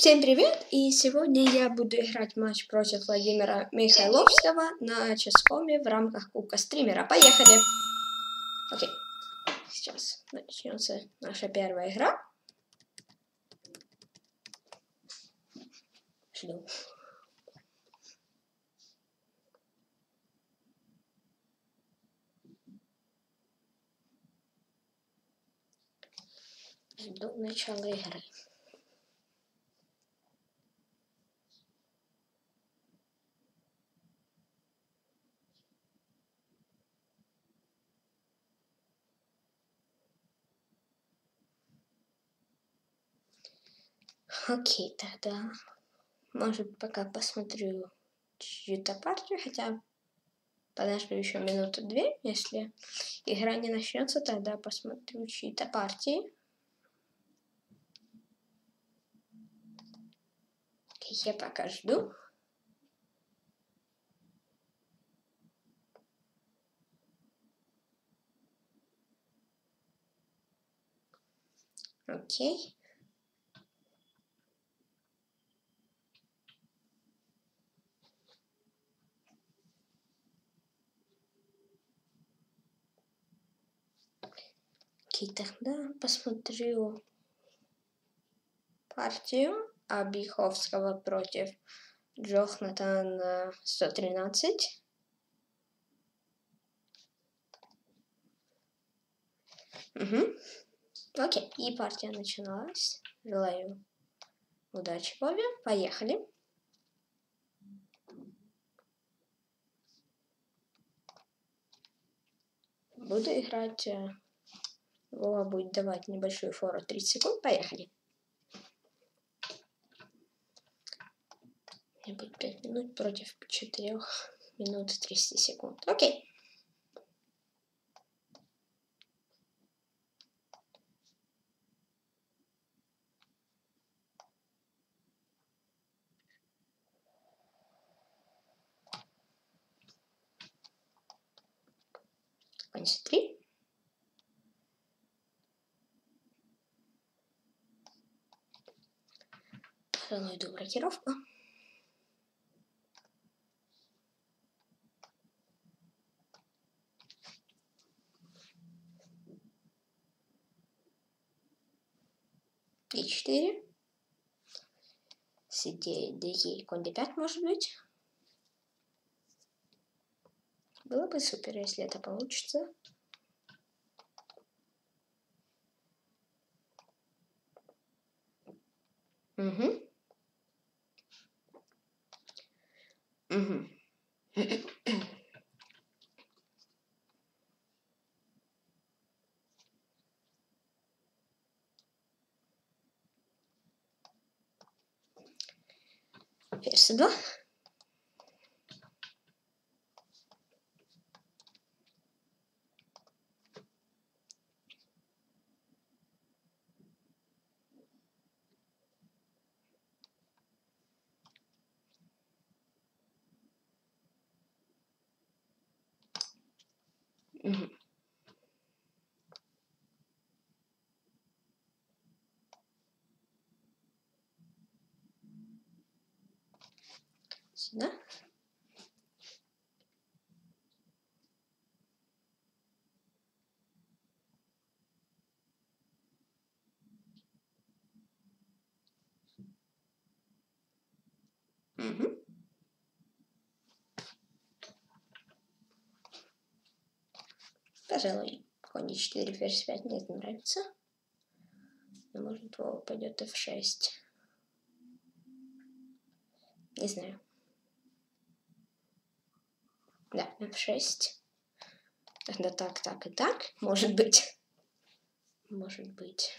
Всем привет! И сегодня я буду играть матч против Владимира Михайловского на Ческоме в рамках Кубка стримера. Поехали! Окей. Сейчас начнется наша первая игра. Жду. Жду начала игры. Окей, тогда, может, пока посмотрю чью-то партию, хотя подожду еще минуту-две, если игра не начнется, тогда посмотрю чьи-то партии. Я пока жду. Окей. Окей, тогда посмотрю партию Абиховского против Джохнатан 113. Угу. Окей, и партия начиналась. Желаю удачи Вове. Поехали. Буду играть Вова будет давать небольшую фору 30 секунд. Поехали. Мне будет 5 минут против 4 минут 30 секунд. Окей. Конец 3. Сразу иду блокировку. И 4 Сидеть ДЕ, конь d5, может быть. Было бы супер, если это получится. Угу. Угу. Ферзь 2. Mm-hmm. Пожалуй, конь 4 ферзь 5 мне это нравится. Но может Вова пойдет f6. Не знаю. Да, f6. Тогда так, так и так. Может быть. Может быть.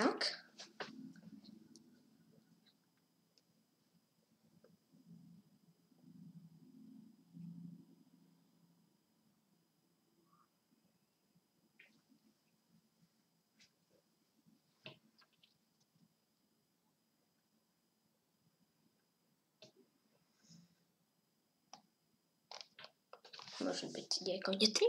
Итак. Может быть, идея ко мне три?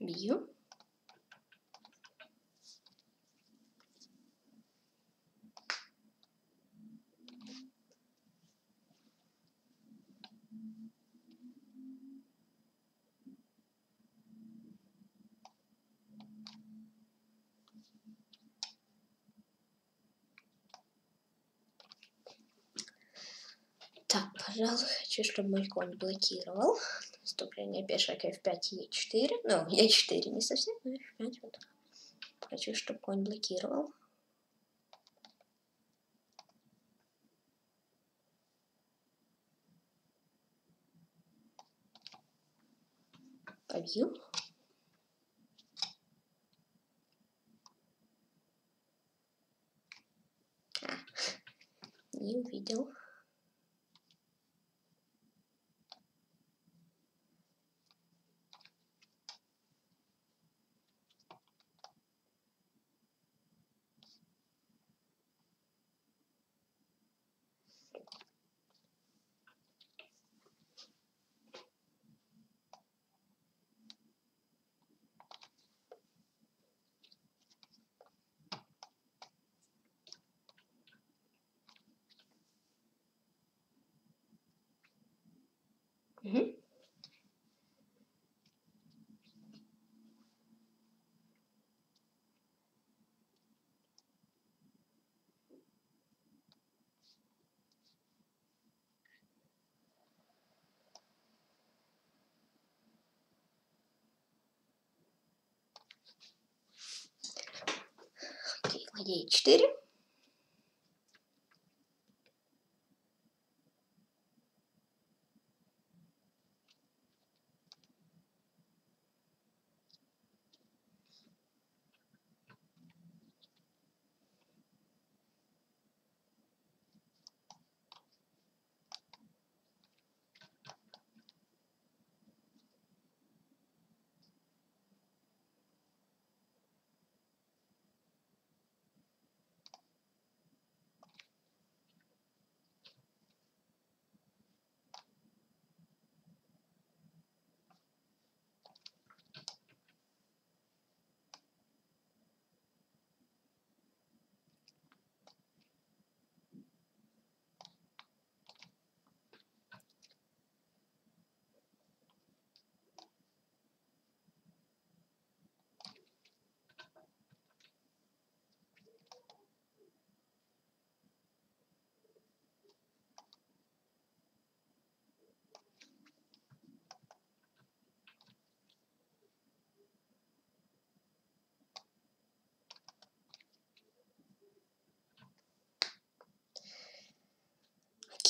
Бью. Так, пожалуй, хочу, чтобы мой конь блокировал. Наступление пешек f5 e4. Ну, e4 не совсем, но f5 вот. Хочу, чтобы конь блокировал. Побью. А, не увидел. ей 4.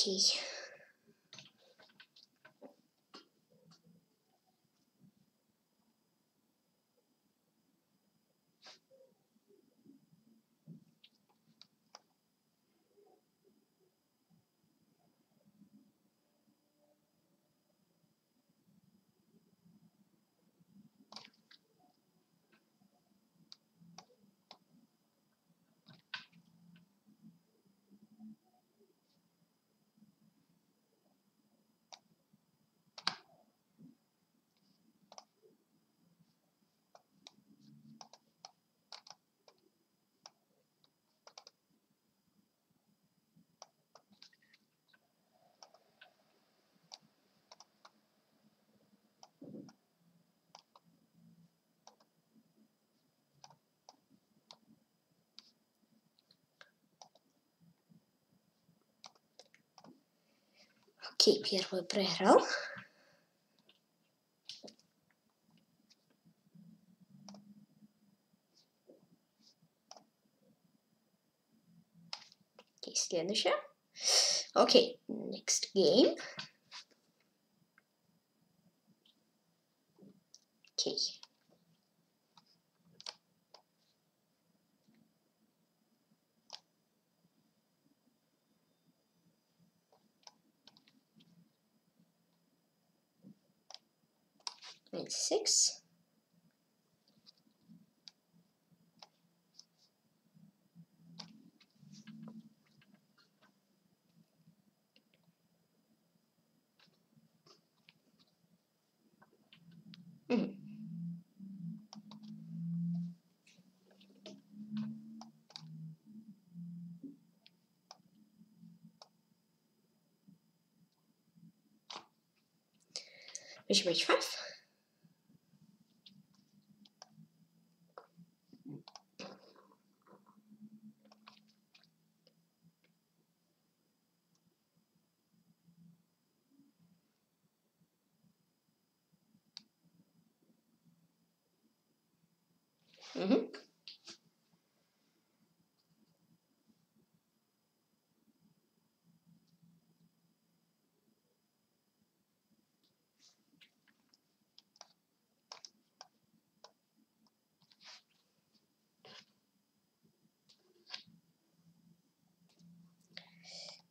Okay. Окей. Окей, первый проиграл. Окей, следующая. Окей, next game. Окей. Six. Mm. Bishop h5. Mm-hmm.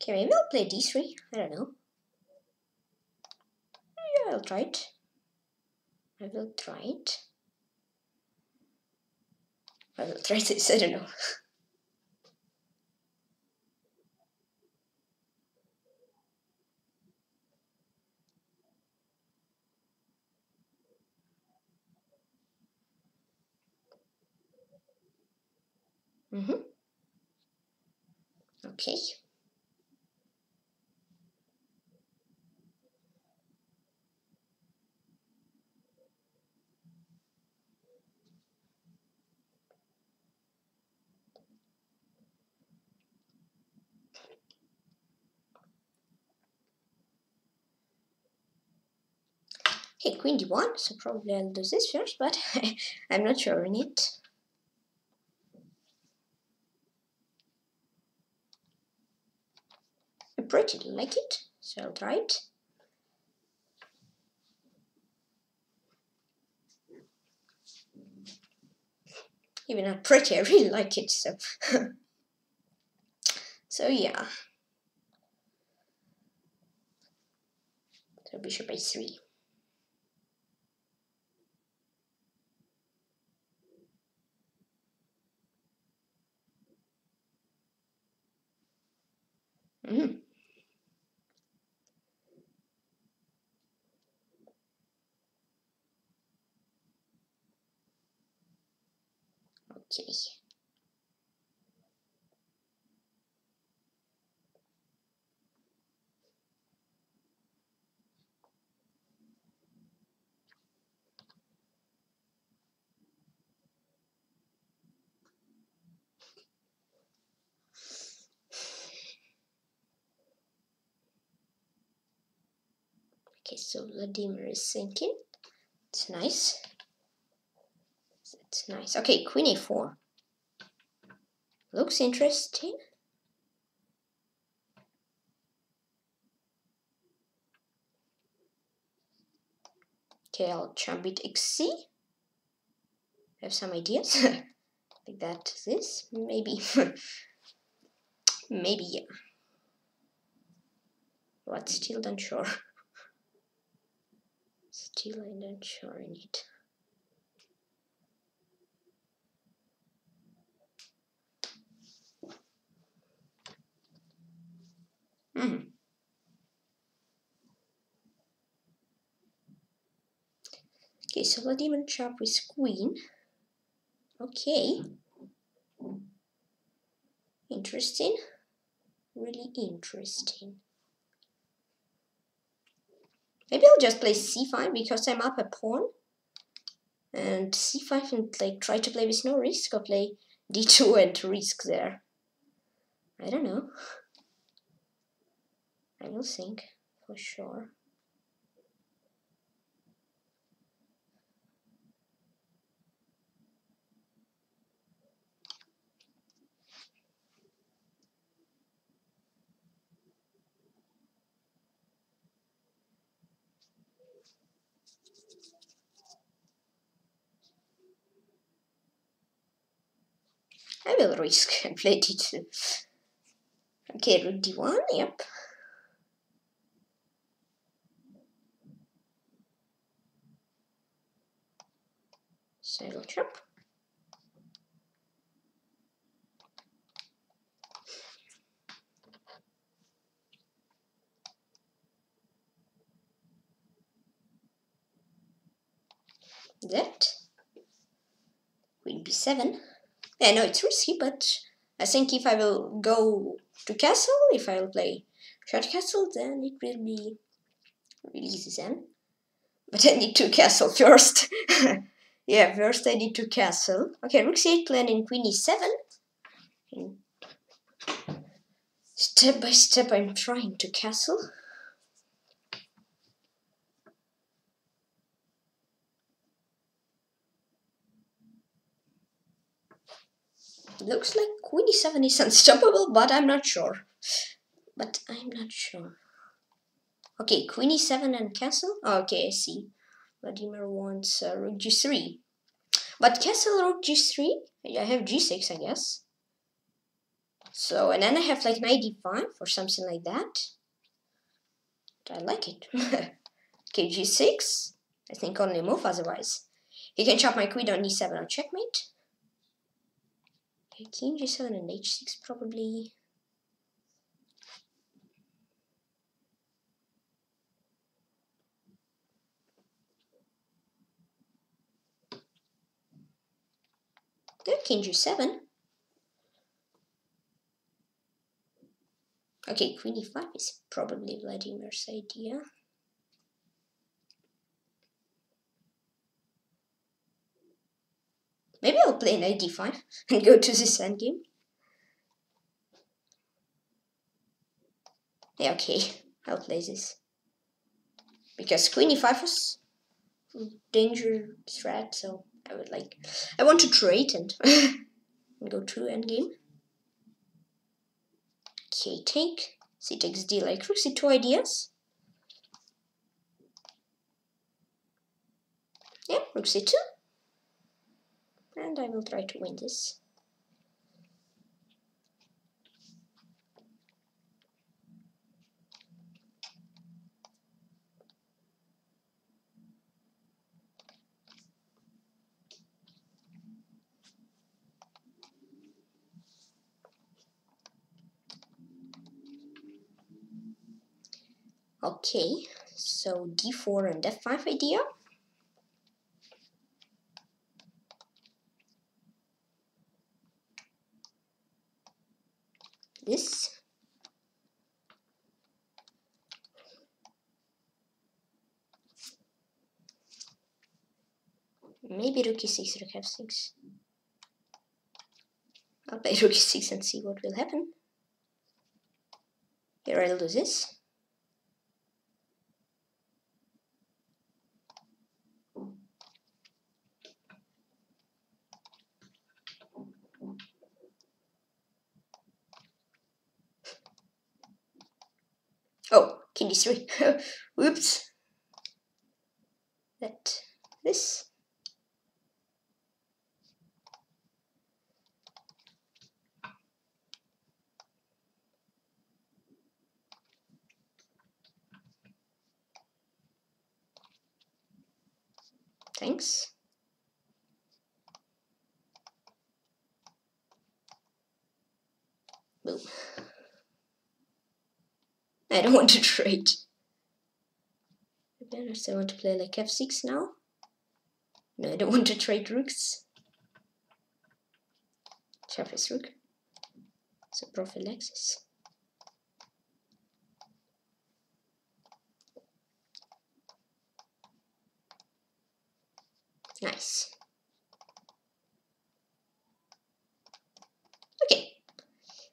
Okay, maybe I'll play d3. I don't know. Yeah, I'll try it. I will try it. I will try this, I don't know. Mm-hmm. Okay. Okay, queen d1, so probably I'll do this first, but I'm not sure on it. I pretty like it, so I'll try it. Even not pretty, I really like it, so... so yeah. So bishop a3. うん。こっ。So Vladimir is sinking. It's nice. It's nice. Okay, queen a4. Looks interesting. Okay, I'll trumpet xc. I have some ideas. like that, this, maybe. maybe, yeah. But still not sure. Still I'm not sure in it. Mm. Okay, so Vladimir chop with queen. Okay. Interesting. Really interesting. Maybe I'll just play c5 because I'm up a pawn. And c5 and like try to play with no risk or play d2 and risk there. I don't know. I will think for sure. I will risk and play d2. Okay, rook d1, yep. Saddle trap. That. Queen b7. Yeah, no, it's risky, but I think if I will go to castle, if I will play short castle, then it will be really easy then. But I need to castle first. yeah, first I need to castle. Okay, rook c8 plan queen e7. Step by step I'm trying to castle. Looks like queen e7 is unstoppable, but I'm not sure. But I'm not sure. Okay, queen e7 and castle. Oh, okay, I see. Vladimir wants uh, rook g3. But castle rook g3. I have g6, I guess. So, and then I have like knight d5 or something like that. I like it. okay, g6. I think only move otherwise. He can chop my queen on e7 or checkmate. King g7 and h6 probably. Good, king g7. Okay, queen e5 is probably Vladimir's idea. Maybe I'll play knight d5 and go to this endgame. Yeah, okay, I'll play this. Because queen e5 was danger threat, so I would like... I want to trade and, and go to endgame. Okay, take. C takes D like rook c2 ideas. Yeah, rook c2 and I will try to win this. Okay, so d4 and f5 idea. This. Maybe rook e6, rook f6. I'll play rook e6 and see what will happen. Here I'll do this. Oh, king d3. Whoops. That this. Thanks. Boom. I don't want to trade. Honest, I want to play like f6 now. No, I don't want to trade rooks. Sharpest rook. So prophylaxis. Nice.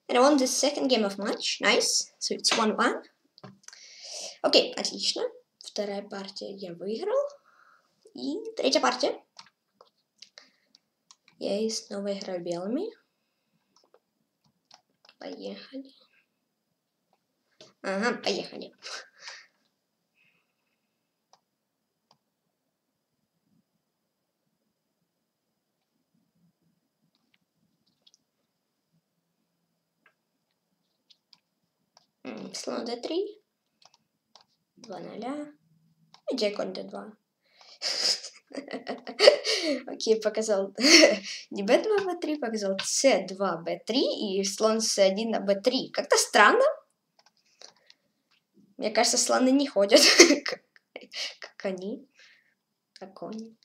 And I won the second game of match. Nice. So it's 1-1. Окей, отлично. Вторая партия я выиграл. И третья партия. Я и снова играю белыми. Поехали. Ага, поехали. Слон d3. 2 0. И где конь d2. Окей, показал не b2, b3, показал c2, b3 и слон c1 на b3. Как-то странно. Мне кажется, слоны не ходят, как, как они, как кони.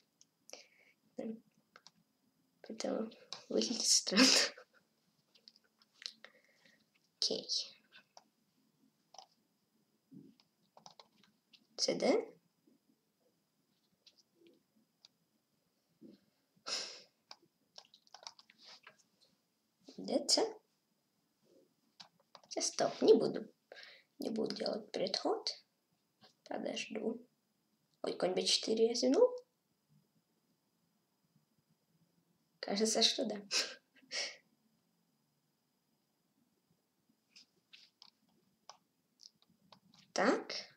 Поэтому выглядит странно. Окей. CD. DC. Стоп, не буду. Не буду делать предход. Подожду. Ой, конь b4 я зевнул. Кажется, что да. Так.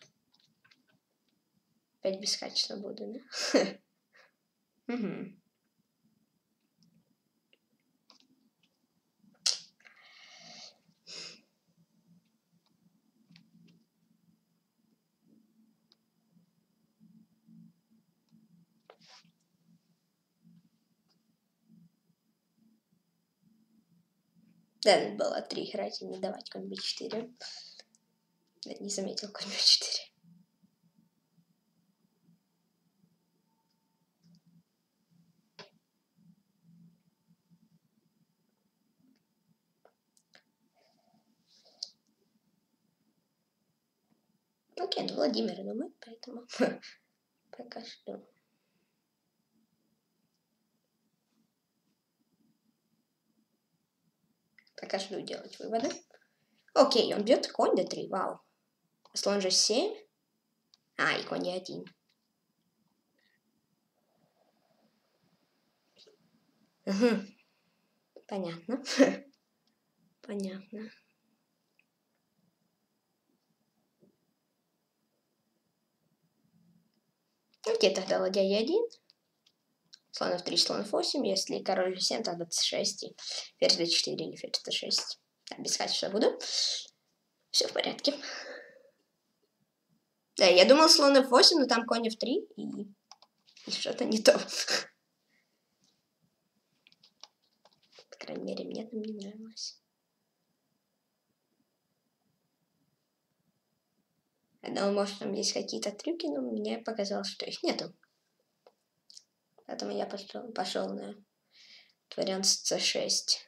Опять бескачественно буду, да? Угу. Да, надо было 3 играть и не давать конь b4. Не заметил конь b4. Ну Владимир думает, поэтому пока что. Пока жду делать выводы. Окей, он бьет конь d3, вау. Слон же 7. А, и конь e1. Угу. Понятно. Понятно. Окей, тогда ладья Е1. Слон F3, слон F8. Если король G7, тогда C6. И ферзь D4 или ферзь D6. Да, без качества буду. Все в порядке. Да, я думал слон F8, но там конь F3. И, и что-то не то. По крайней мере, мне там не нравилось. Я думал, может, там есть какие-то трюки, но мне показалось, что их нету. Поэтому я пошел, пошел на вариант с c6.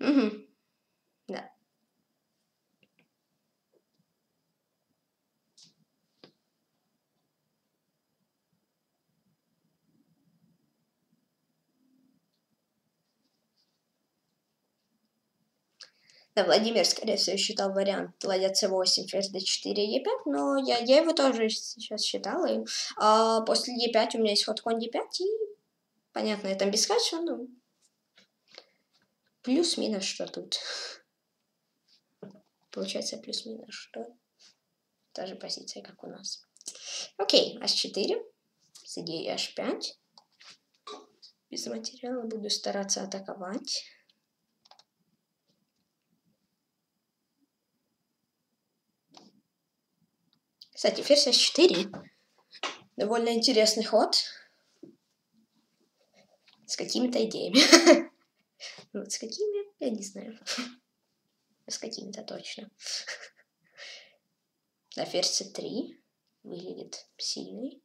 Угу. Да. Да, Владимир, скорее всего, считал вариант ладья c8, ферзь d4, e5, но я, я его тоже сейчас считала. И, а, после e5 у меня есть ход конь d5, и понятно, это без качества, но плюс-минус что тут. Получается плюс-минус что? Та же позиция, как у нас. Окей, h4, с идеей h5. Без материала буду стараться атаковать. Кстати, версия 4. Довольно интересный ход. С какими-то идеями. Вот с какими, я не знаю. С какими-то точно. На версии 3 выглядит сильный.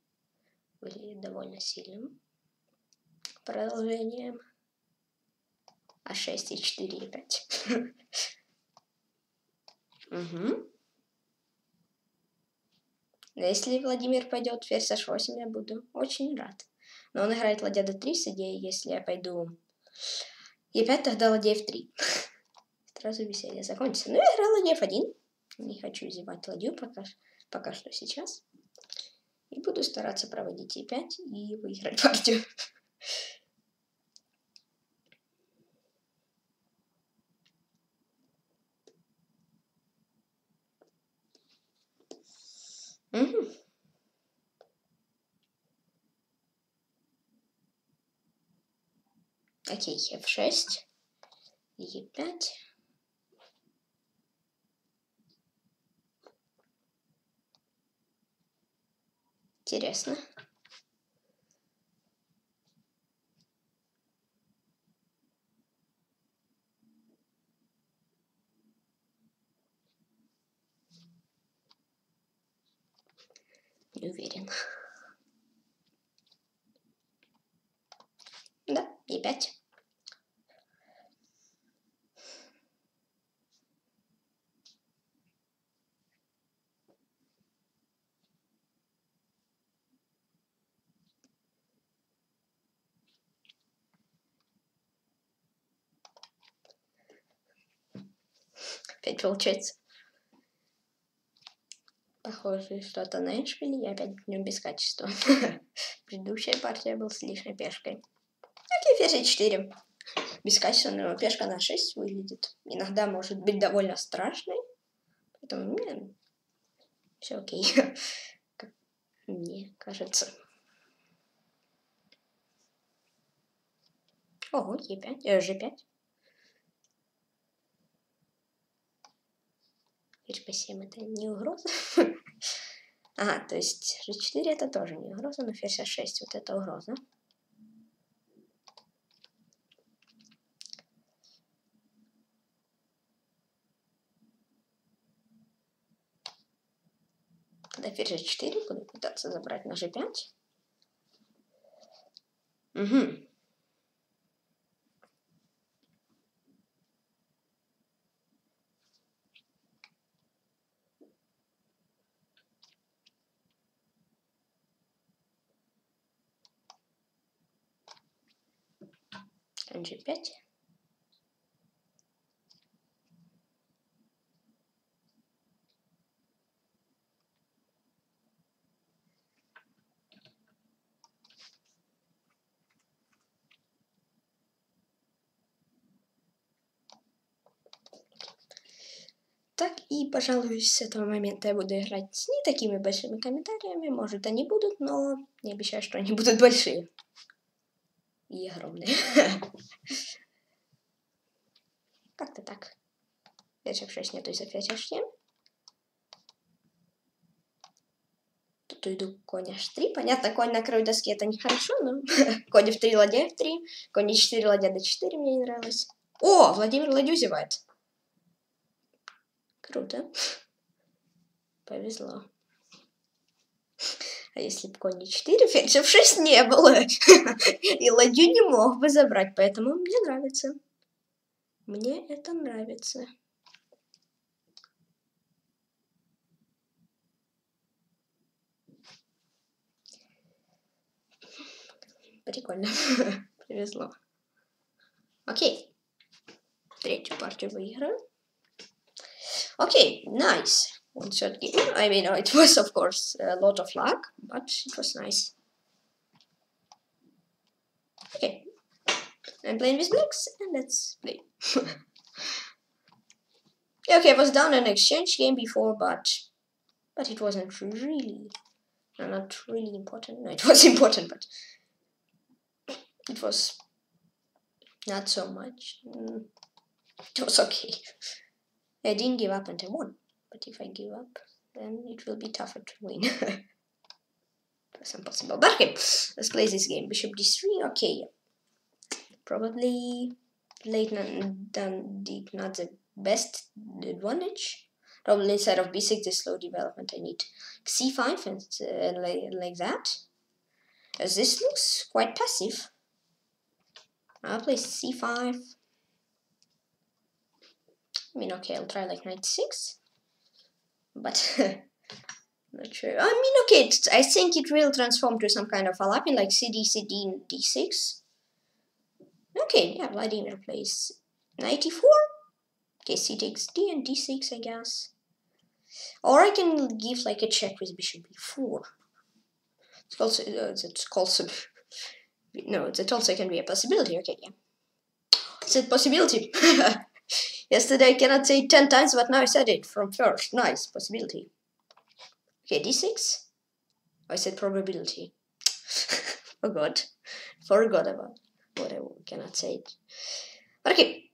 Выглядит довольно сильным. Продолжением. А 6 и 4 и 5. Угу. Но если Владимир пойдет ферзь h8, я буду очень рад. Но он играет ладья d3 с идеей, если я пойду e5, тогда ладья f3. Сразу веселье закончится. Ну, я играл ладья f1. Не хочу зевать ладью пока, пока что сейчас. И буду стараться проводить e5 и выиграть партию. Угу. Окей, F6, E5. Интересно. Не уверен. Да, и пять. Опять получается. Похоже, что-то на эндшпиле, я опять в нем без качества. Предыдущая партия была с лишней пешкой. Окей, ферзь 4 Без качества, но пешка на 6 выглядит. Иногда может быть довольно страшной. Поэтому мне все окей. Как мне кажется. Ого, Е5, э, Ж5. H7 это не угроза. ага, то есть G4 это тоже не угроза, но ферзь 6 вот это угроза. Когда ферзь 4 буду пытаться забрать на G5. Угу. G5. Так, и, пожалуй, с этого момента я буду играть с не такими большими комментариями. Может, они будут, но не обещаю, что они будут большие и огромные. Как-то так. Ферзь f6 нету из-за ферзь h7. Тут уйду конь h3. Понятно, конь на краю доски это нехорошо, но конь f3, ладья f3. Конь e4, ладья d4 мне не нравилось. О, Владимир ладью зевает. Круто. Повезло. А если бы конь 4, ферзь f6 не было. И ладью не мог бы забрать, поэтому мне нравится. Мне это нравится. Прикольно. Повезло. Окей. Третью партию выиграю. Окей, nice. One shot game. I mean, it was of course a lot of luck, but it was nice. Okay, I'm playing with blacks, and let's play. okay, I was down an exchange game before, but but it wasn't really, no, not really important. No, it was important, but it was not so much. Mm, it was okay. I didn't give up until one. But if I give up, then it will be tougher to win. That's impossible. But okay, let's play this game. Bishop d3, okay. Probably late done deep not the best advantage. Probably instead of b6 the slow development I need c5 and uh, like, like that. As this looks quite passive. I'll play c5. I mean, okay, I'll try like knight 6 but not sure. I mean, okay, I think it will transform to some kind of overlapping like CD, CD, D6. Okay, yeah, Vladimir plays 94. Okay, C takes D and D6, I guess. Or I can give like a check with bishop b4. It's also uh, also no, that also can be a possibility. Okay, yeah, it's a possibility. Yesterday I cannot say ten times, but now I said it from first. Nice possibility. Okay, d6. I said probability. Forgot. Forgot about what I cannot say it. Okay.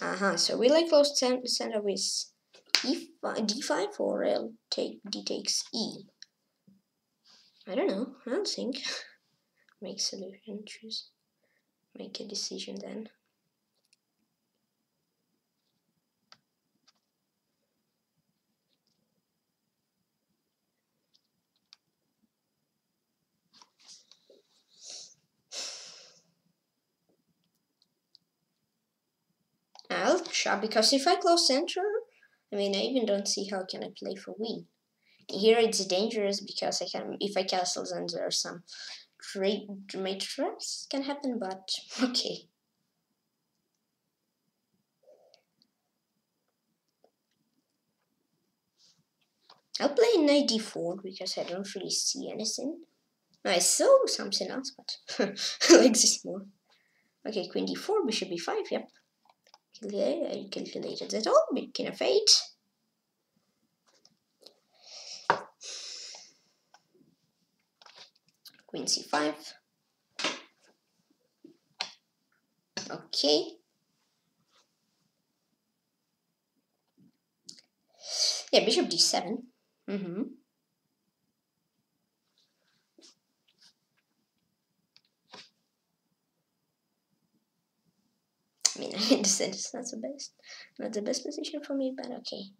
Uh-huh, so we like close center with e5, d5 or I'll take d takes e? I don't know, I don't think. Make solution, choose, make a decision then. I'll try because if I close center, I mean I even don't see how can I play for win. Here it's dangerous because I can if I castle then there are some traps can happen, but okay. I'll play knight d4 because I don't really see anything. I saw something else, but I like this more. Okay, queen d4, bishop b5, yep. I calculated that all, making a fate. Queen c5. Okay. Yeah, bishop d7. Mm-hmm. I mean, I understand it's not the best, not the best position for me, but okay.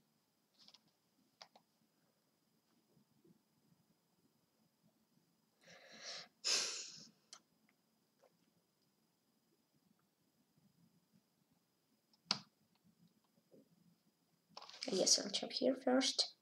Guess I'll chop here first.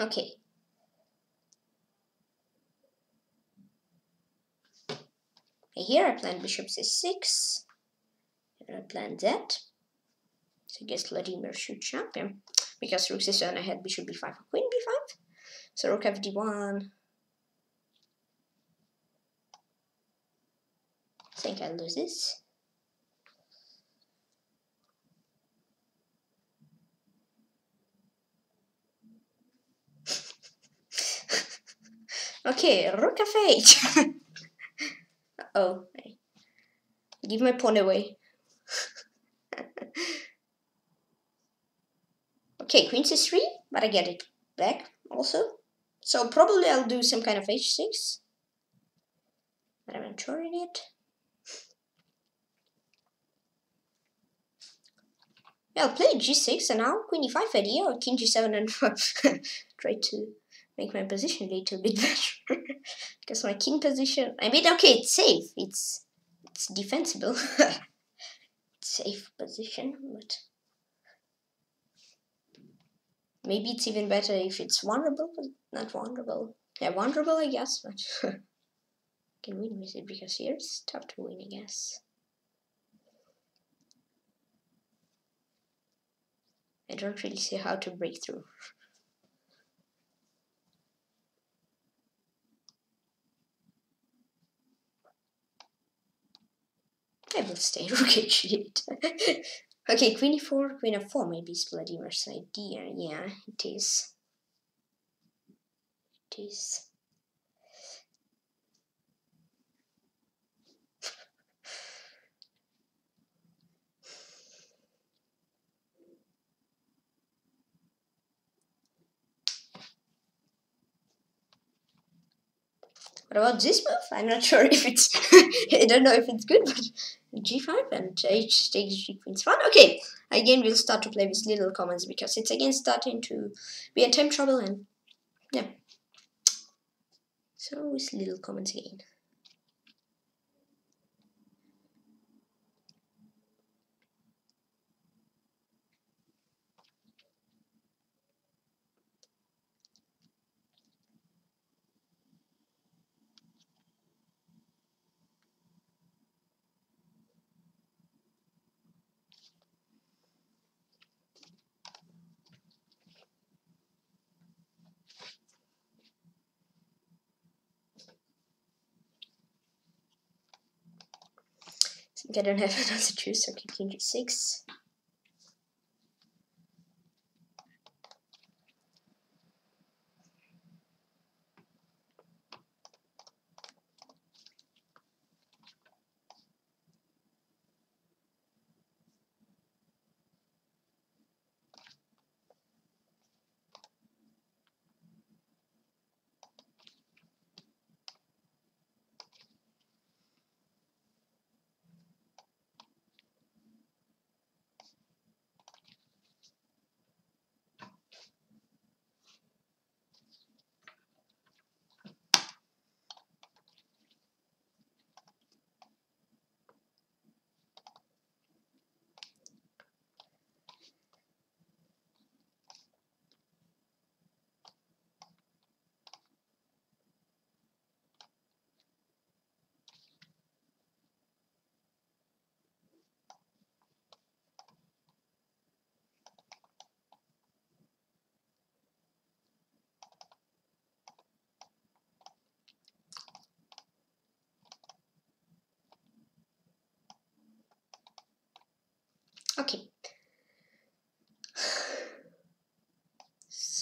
Okay. Here I plan bishop c6. Here I plan that. So I guess Vladimir should jump him. Because rook c7 I had bishop b5 queen b5. So rook f d1. I think I'll lose this. Okay, rook f8. oh, give my pawn away. okay, queen c3, but I get it back also. So probably I'll do some kind of h6. But I'm in it. Yeah, I'll play g6 and now queen e5 idea or king g7 and try to make my position a little bit better. because my king position, I mean, okay, it's safe. It's it's defensible. it's safe position, but maybe it's even better if it's vulnerable, but not vulnerable. Yeah, vulnerable, I guess, but can win with it because here it's tough to win, I guess. I don't really see how to break through. I will stay rook h8. okay, queen e4, queen f4 maybe is Vladimir's idea. Yeah, it is. It is. What about this move? I'm not sure if it's. I don't know if it's good, but g5 and h takes g queen's fine. Okay, again we'll start to play with little comments because it's again starting to be a time trouble and yeah. So with little comments again. I don't have another choice. Okay, king g6. Okay.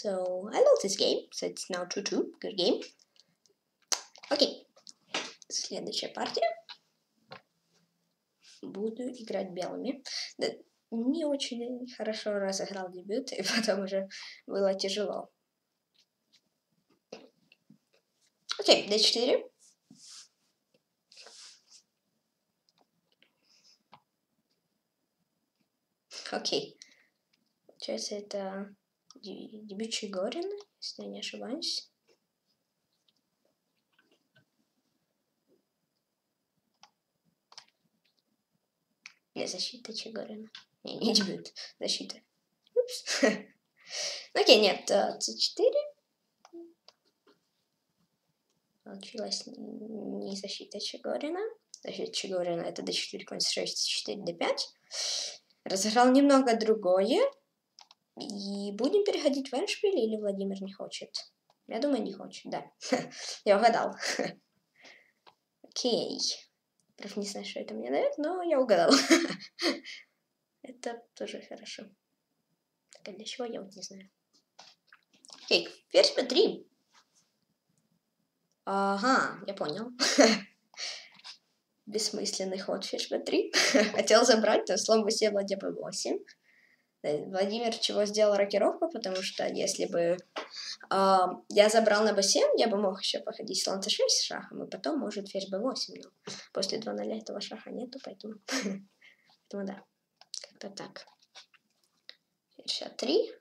So I love this game, so it's now 2-2, good game. Окей, следующая партия. Буду играть белыми. Да, не очень хорошо разыграл дебют, и потом уже было тяжело. Окей, d4. Окей. Получается, это дебют Чигорина, если я не ошибаюсь. Не, защита Чигорина. Не, не дебют, защита. Упс. Окей, нет, c4. Получилось не защита Чигорина. Защита Чигорина это d4, конь 6, 4, d5 разыграл немного другое. И будем переходить в эндшпиль или Владимир не хочет? Я думаю, не хочет, да. я угадал. Окей. Правда, не знаю, что это мне дает, но я угадал. это тоже хорошо. Так, а для чего, я вот не знаю. Окей, ферзь b3. Ага, я понял бессмысленный ход фиш b3. Хотел забрать, то слон b7, ладья b8. Владимир чего сделал рокировку, потому что если бы э, я забрал на b7, я бы мог еще походить слон c6 с шахом, и потом может ферзь b8, но после 2 0 этого шаха нету, поэтому, поэтому да, как-то так. Ферзь a3.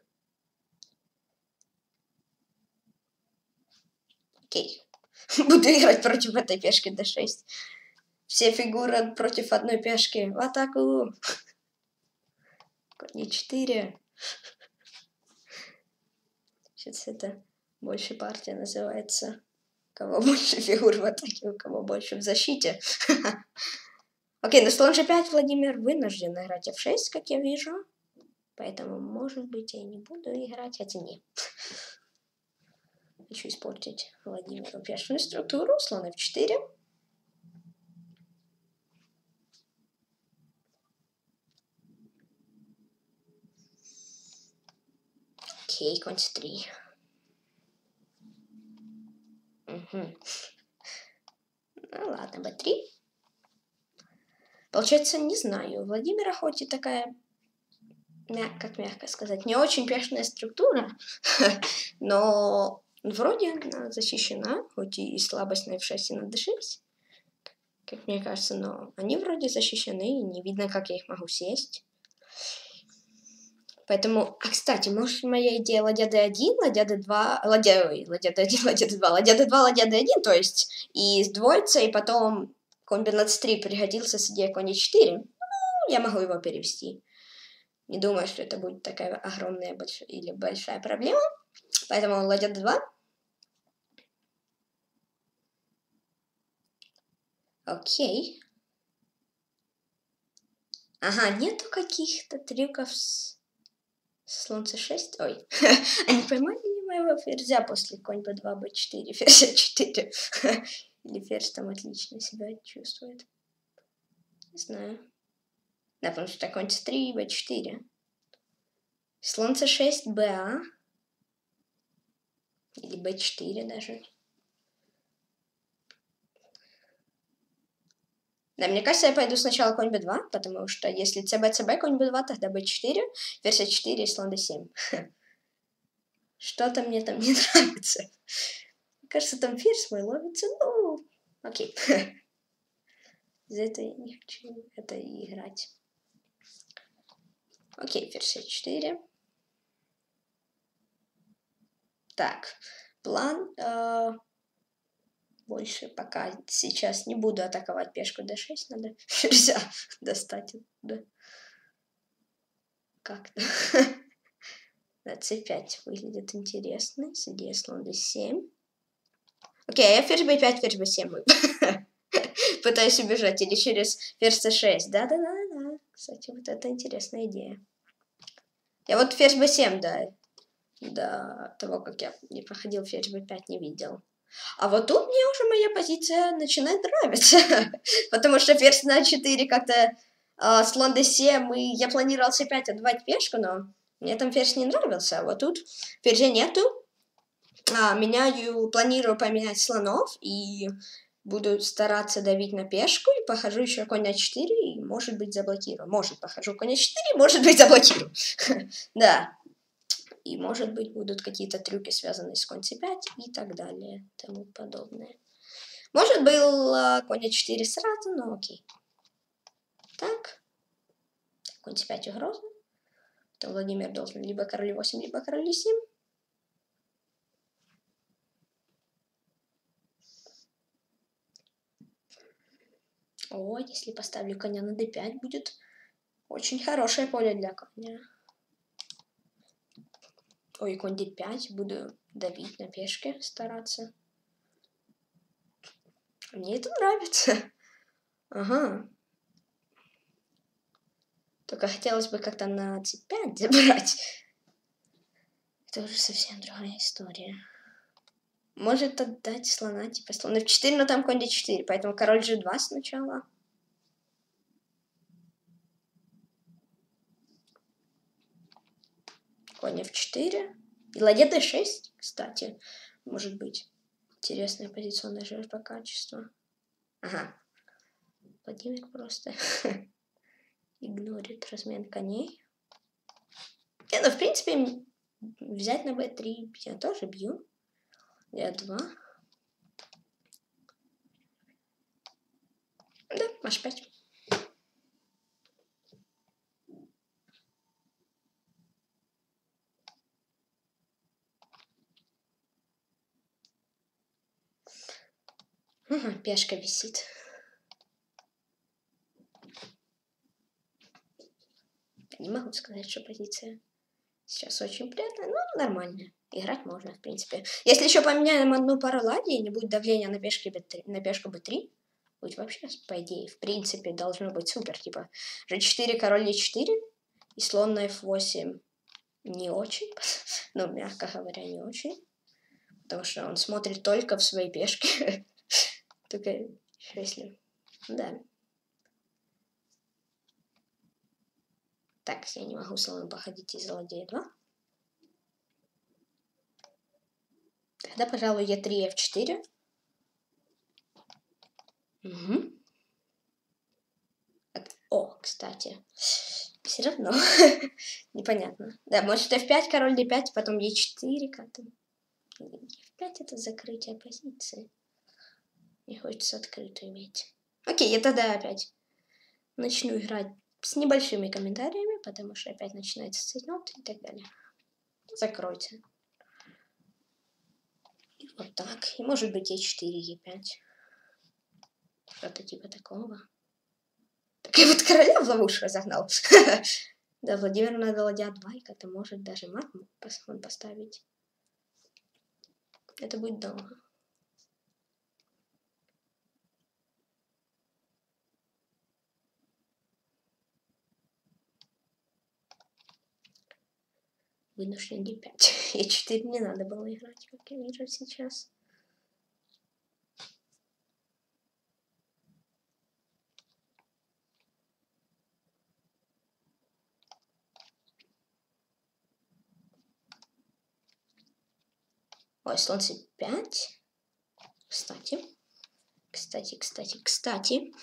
Окей. Буду играть против этой пешки d6. Все фигуры против одной пешки. В атаку! Не четыре. Сейчас это больше партия называется. Кого больше фигур в атаке, у кого больше в защите. Окей, на слон g5 Владимир вынужден играть f6, как я вижу. Поэтому, может быть, я не буду играть, хотя нет. Хочу испортить Владимиру пешную структуру. Слон f4. Окей, конь 3. Угу. Ну ладно, b3. Получается, не знаю, у Владимира хоть и такая, как мягко сказать, не очень пешная структура, но вроде она защищена, хоть и слабость на f6 и на d6, как мне кажется, но они вроде защищены, и не видно, как я их могу сесть. Поэтому, а кстати, может моя идея ладья d1, ладья d2, ладья, ой, ладья d1, ладья d2, ладья d2, ладья d1, то есть и сдвоиться, и потом конь b3 пригодился с идеей конь e4, ну, я могу его перевести. Не думаю, что это будет такая огромная больш... или большая проблема. Поэтому ладья d2. Окей. Ага, нету каких-то трюков с Слон c6. Ой. Они поймали ли моего ферзя после конь b2, b4, ферзь 4 Или ферзь там отлично себя чувствует. Не знаю. Да, потому что конь c3, b4. Слон c6, ba. Или b4 даже. Да, мне кажется, я пойду сначала конь b2, потому что если cb, cb, конь b2, тогда b4, версия 4 и слон d7. Что-то мне там не нравится. Кажется, там ферзь мой ловится. Ну, окей. За это я не хочу это играть. Окей, версия 4. Так, план. Э, больше пока сейчас не буду атаковать пешку d6, надо ферзя достать оттуда. Как-то. Да, c5 выглядит интересно. Судья слон d7. Окей, а я ферзь b5, ферзь b7 Пытаюсь убежать. Или через ферзь c6. Да-да-да-да. Кстати, вот это интересная идея. Я вот ферзь b7, да. До того, как я не проходил ферзь b5, не видел. А вот тут мне уже моя позиция начинает нравиться. Потому что ферзь на 4 как-то э, слон d7, и я планировал c5 отдавать пешку, но мне там ферзь не нравился. А вот тут ферзя нету. А, меняю, планирую поменять слонов, и буду стараться давить на пешку, и похожу еще конь а4, и, может быть, заблокирую. Может, похожу конь а4, может быть, заблокирую. Да, и, может быть, будут какие-то трюки, связанные с конь c5 и так далее, тому подобное. Может, был а, конь а4 сразу, но окей. Так. Конь c5 угроза. То Владимир должен либо король 8, либо король 7. О, если поставлю коня на d5, будет очень хорошее поле для коня. Ой, конь d5. Буду давить на пешке, стараться. Мне это нравится. Ага. Только хотелось бы как-то на c5 забрать. Это уже совсем другая история. Может отдать слона, типа слона в 4, но там конь d4, поэтому король g2 сначала. Конь f4. И ладья d6, кстати, может быть. Интересная позиционная жертва качества. Ага. Владимир просто игнорит размен коней. Не, ну, в принципе, взять на b3 я тоже бью. Я 2 Да, h5. Угу, пешка висит. Не могу сказать, что позиция сейчас очень приятная, но нормально. Играть можно, в принципе. Если еще поменяем одну пару ладей, не будет давления на, пешке B3, на пешку B3, будет вообще, по идее, в принципе, должно быть супер. Типа, G4, король E4 и слон на F8 не очень. ну, мягко говоря, не очень. Потому что он смотрит только в свои пешки. Только если... Да. Так, я не могу слоном походить из злодея 2. Тогда, пожалуй, Е3, F4. Угу. О, кстати. Все равно. Непонятно. Да, может F5, король D5, потом E4 как-то. F5 это закрытие позиции. Не хочется открытую иметь. Окей, я тогда опять начну играть с небольшими комментариями, потому что опять начинается цветнот и так далее. Закройте. И вот так. И может быть e4, e5. Что-то типа такого. Так я вот короля в ловушку загнал. Да, Владимир надо ладья 2, и как-то может даже мат поставить. Это будет долго. вынужден d5. И 4 не надо было играть, как я вижу сейчас. Ой, солнце c5. Кстати. Кстати, кстати, кстати.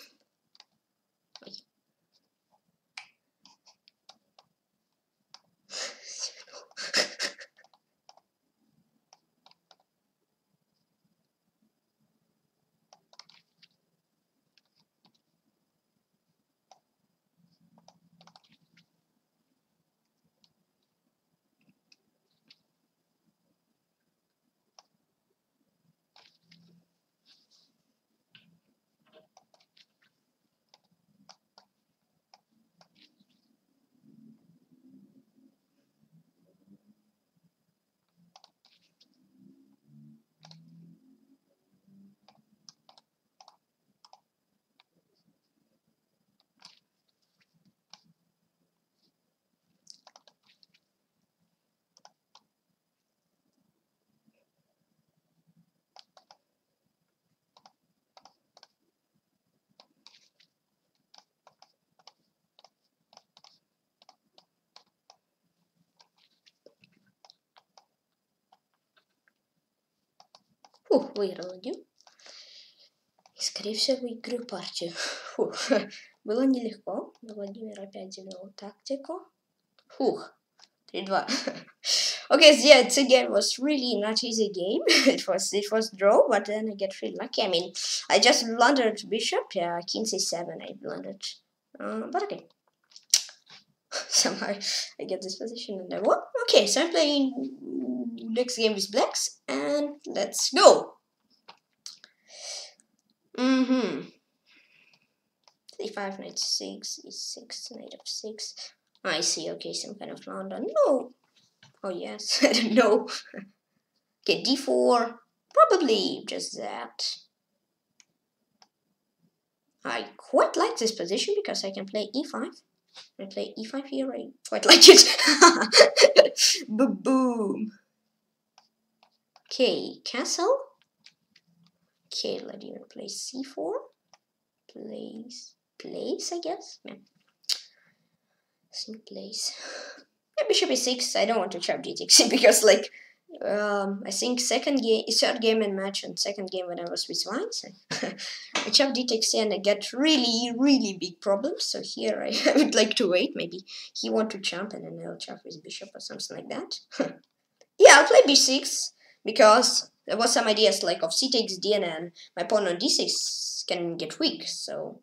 Фух, выиграл один. И, скорее всего, выиграю партию. Фух, было нелегко. Владимир опять завел тактику. Фух, 3-2. okay, so yeah, the game was really not easy game. it was it was draw, but then I get really lucky. I mean, I just blundered bishop. Yeah, king c7. I blundered, uh, but okay. Somehow I get this position and I won. Okay, so I'm playing next game with blacks, and let's go. Mm-hmm. c5, knight 6, e6, knight f6. I see, okay, some kind of blunder. No! Oh, yes, I don't know. okay, d4, probably just that. I quite like this position because I can play e5. I play e5 here, I quite oh, like it. Boom! Okay, castle. Okay, let you play c4. Place, place, I guess. Yeah. think place. Yeah, bishop e6. I don't want to chop d6 because, like, um, I think second game, third game in match and second game when I was with Vines, I chop d6 and I get really, really big problems. So here I, would like to wait. Maybe he want to jump and then I'll chop his bishop or something like that. yeah, I'll play b6 because there was some ideas like of c takes d and my pawn on d6 can get weak. So,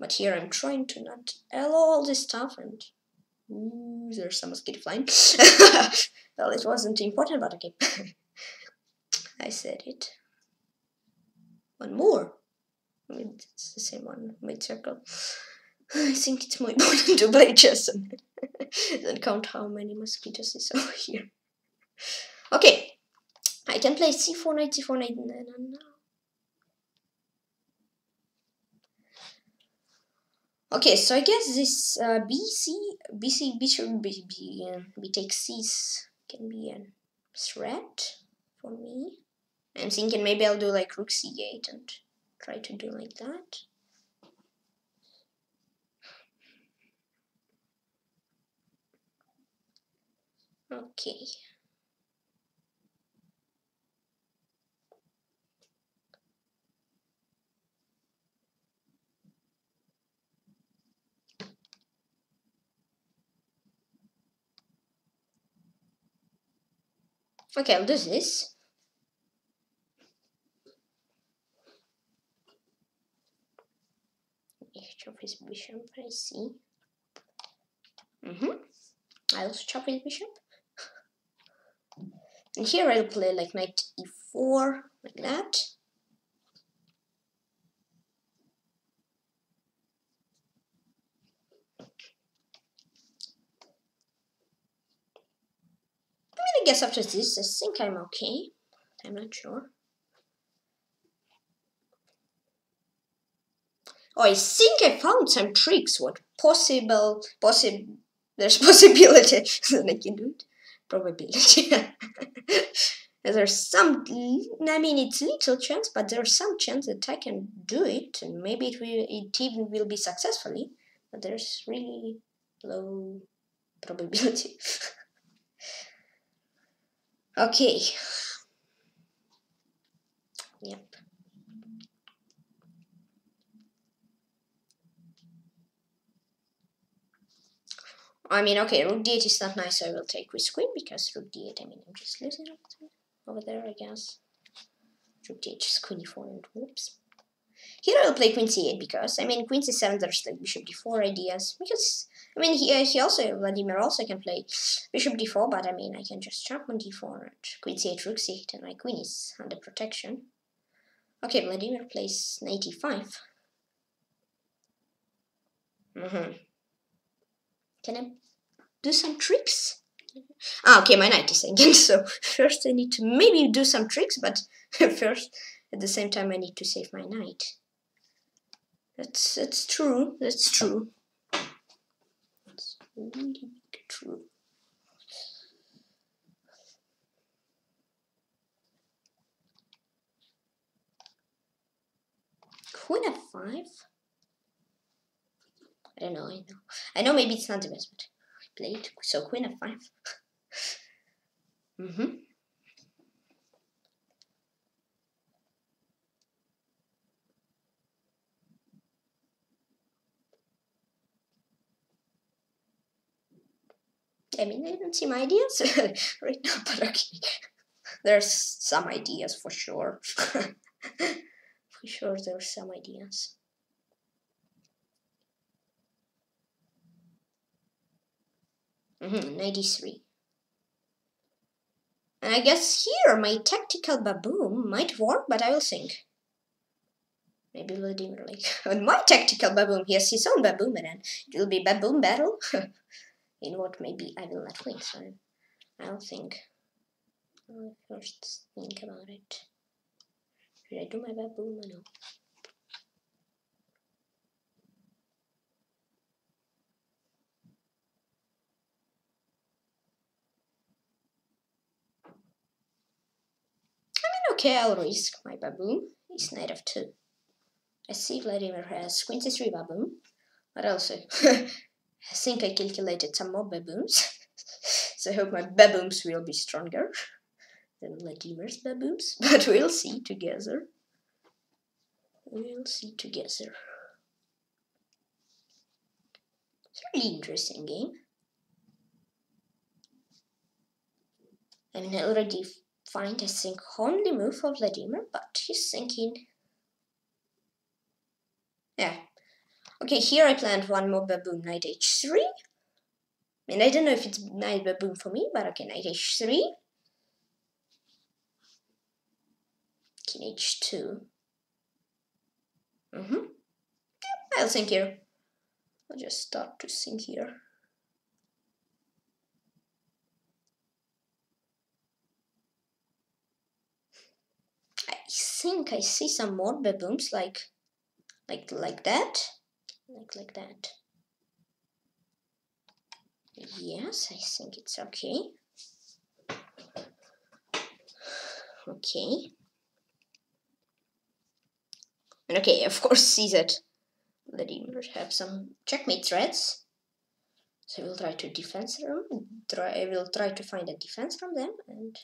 but here I'm trying to not allow all this stuff and ooh, there's some mosquito flying. well, it wasn't important, but okay. I said it. One more. I mean, it's the same one, mid circle. I think it's more important to play chess and then count how many mosquitoes is over here. Okay, I can play c4 knight, c4 knight, no, no, Okay, so I guess this uh, BC, BC, bishop, B, B, uh, B takes C's can be a threat for me. I'm thinking maybe I'll do like rook c8 and try to do like that. Okay. Okay, I'll do this. Chop his bishop, I see. Mm-hmm. I also chop his bishop. And here I'll play like knight e4, like that. I guess after this, I think I'm okay. I'm not sure. Oh, I think I found some tricks. What possible, possible, there's possibility that I can do it. Probability. there's some, I mean, it's little chance, but there's some chance that I can do it, and maybe it will, it even will be successfully, but there's really low probability. Okay. Yep. I mean, okay, rook d8 is not nice, I will take with queen because rook d8, I mean, I'm just losing over there, I guess. Rook d8 is queen e4 and whoops. Here I will play queen c8 because, I mean, queen c7, there's like bishop d4 ideas because I mean, he, he also, Vladimir also can play bishop d4, but I mean, I can just jump on d4 and queen c8, rook c8, and my queen is under protection. Okay, Vladimir plays knight e5. Mm -hmm. Can I do some tricks? Ah, okay, my knight is sinking, so first I need to maybe do some tricks, but first, at the same time, I need to save my knight. That's, that's true, that's true. True. Queen f5? I don't know, I know. I know maybe it's not the best, but I played. So queen f5. mm-hmm. I mean, I don't see my ideas right now, but okay. There's some ideas for sure. for sure, there's some ideas. Mm-hmm, 93. And I guess here my tactical baboon might work, but I will think. Maybe Vladimir like on my tactical baboon, he has his own baboon, and it will be baboon battle. Know what? Maybe I will not win, so I'll think. I'll first think about it. Should I do my baboon or no? I mean okay, I'll risk my baboon. He's knight of 2. I see Vladimir has queen c3 baboon, but also I think I calculated some more baboons. so I hope my baboons will be stronger than Vladimir's baboons, but we'll see together. We'll see together. It's a really interesting game. I mean, I already find a think only move for Vladimir, but he's thinking. Yeah. Okay, here I planned one more baboon, knight h3. I mean, I don't know if it's knight baboon for me, but okay, knight h3. King h2. Mm-hmm. Yeah, I'll think here. I'll just start to think here. I think I see some more baboons like like like that like like that yes I think it's okay okay and okay of course see that Vladimir have some checkmate threats so I will try to defense them try I will try to find a defense from them and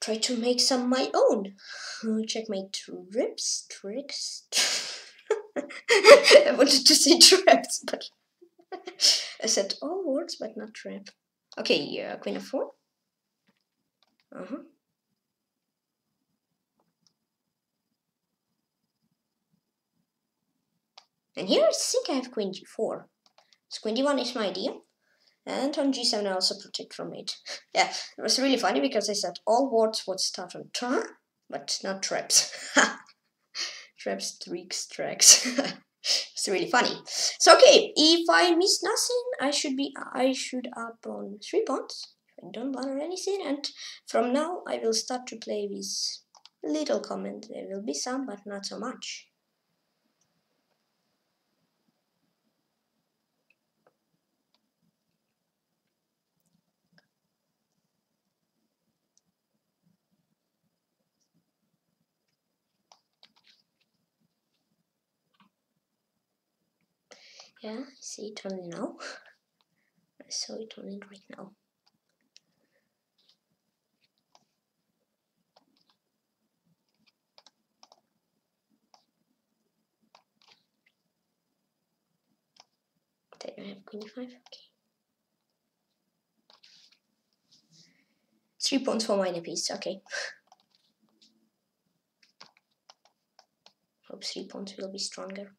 try to make some my own. Check my trips, tricks. I wanted to say traps, but I said all words, but not trap. Okay, uh, queen of four. Uh huh. And here I think I have queen g4. So queen d1 is my idea. And on G7 I also protect from it. yeah, it was really funny because I said all words would start on turn, but not traps. Traps, tricks, tracks. it's really funny. So okay, if I miss nothing, I should be I should up on three points. I don't bother anything, and from now I will start to play with little comment. There will be some, but not so much. Yeah, I see it only now. I saw it only right now. Then I have queen e5, okay. Three pawns for minor piece, okay. Hope three pawns will be stronger.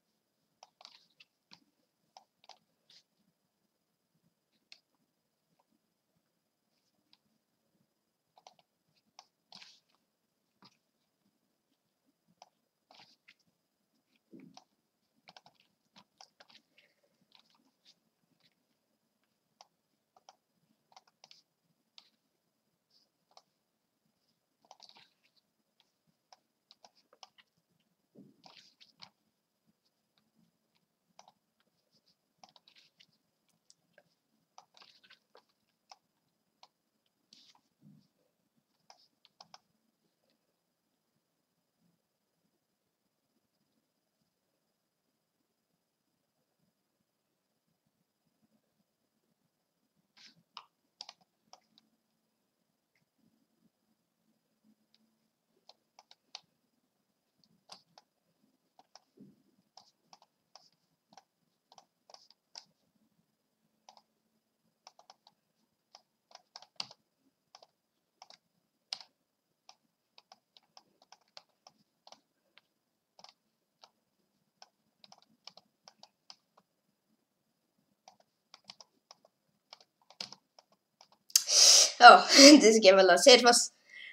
Oh, this game a lot. So it was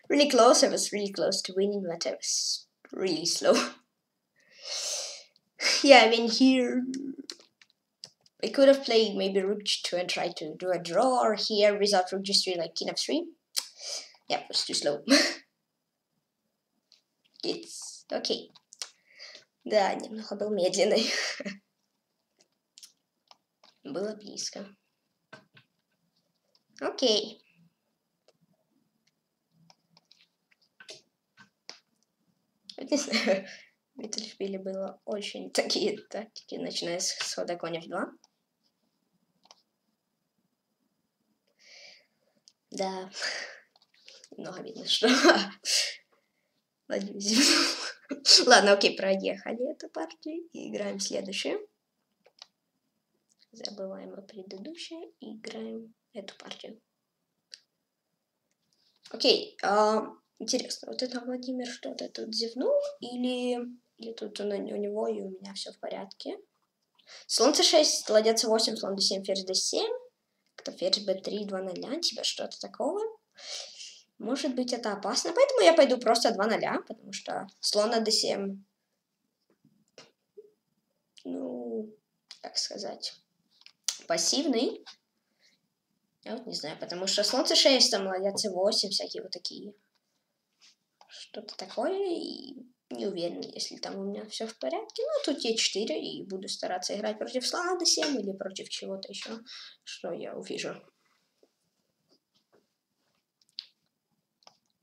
really close. I was really close to winning, but I was really slow. yeah, I mean here I could have played maybe rook g2 and tried to do a draw, or here without rook g3 like king f3. Yeah, it was too slow. It's okay. Да, немного был медленный. Было близко. Окей. Знаю, в Виттельшпиле было очень такие тактики, начиная с хода коня в 2. Да, много видно, что. Ладно, окей, проехали эту партию и играем следующую. Забываем о предыдущей и играем эту партию. Окей, а, Интересно, вот это Владимир что-то тут зевнул или, или тут у, у него и у меня все в порядке? Слон c6, ладья c8, слон d7, ферзь d7. Кто ферзь b3, 2 0, тебе что-то такого? Может быть, это опасно, поэтому я пойду просто 2 0, потому что слон на d7, ну, как сказать, пассивный. Я вот не знаю, потому что слон c6, там ладья c8, всякие вот такие что-то такое, и не уверен, если там у меня все в порядке. Ну, тут я 4 и буду стараться играть против слона 7 или против чего-то еще, что я увижу.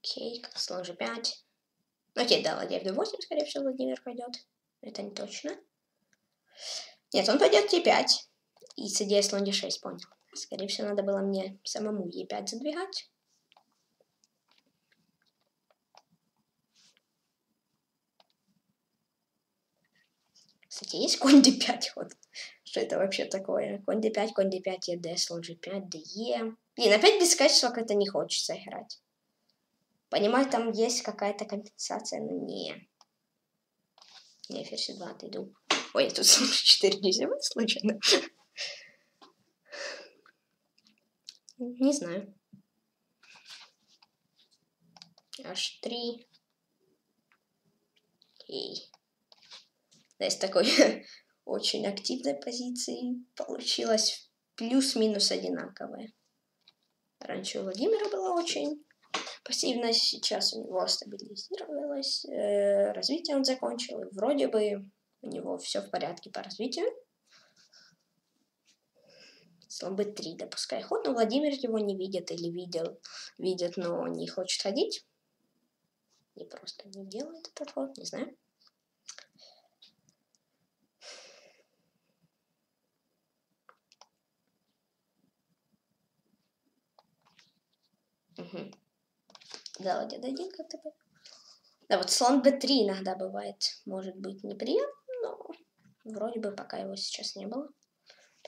Окей, как слон g5. Окей, да, ладья f8, скорее всего, Владимир пойдет. Это не точно. Нет, он пойдет e5. И с идеей слон d6, понял. Скорее всего, надо было мне самому e5 задвигать. Кстати, есть конь d5 вот. Что это вообще такое? Конь d5, конь d5, ед, слон g5, de. Блин, опять без качества как-то не хочется играть. Понимаю, там есть какая-то компенсация, но не. Не, ферзь 2 отойду. Ой, я тут слон 4 не взяла случайно. Не знаю. H3. Окей из такой очень активной позиции получилось плюс-минус одинаковое. Раньше у Владимира было очень пассивно, сейчас у него стабилизировалось, э, развитие он закончил, и вроде бы у него все в порядке по развитию. Слон b3, допускай ход, но Владимир его не видит или видел, видит, но не хочет ходить. Не просто не делает этот ход, не знаю. Угу. Да, ладья d1 как-то... Да, вот слон b3 иногда бывает, может быть неприятно, но вроде бы пока его сейчас не было.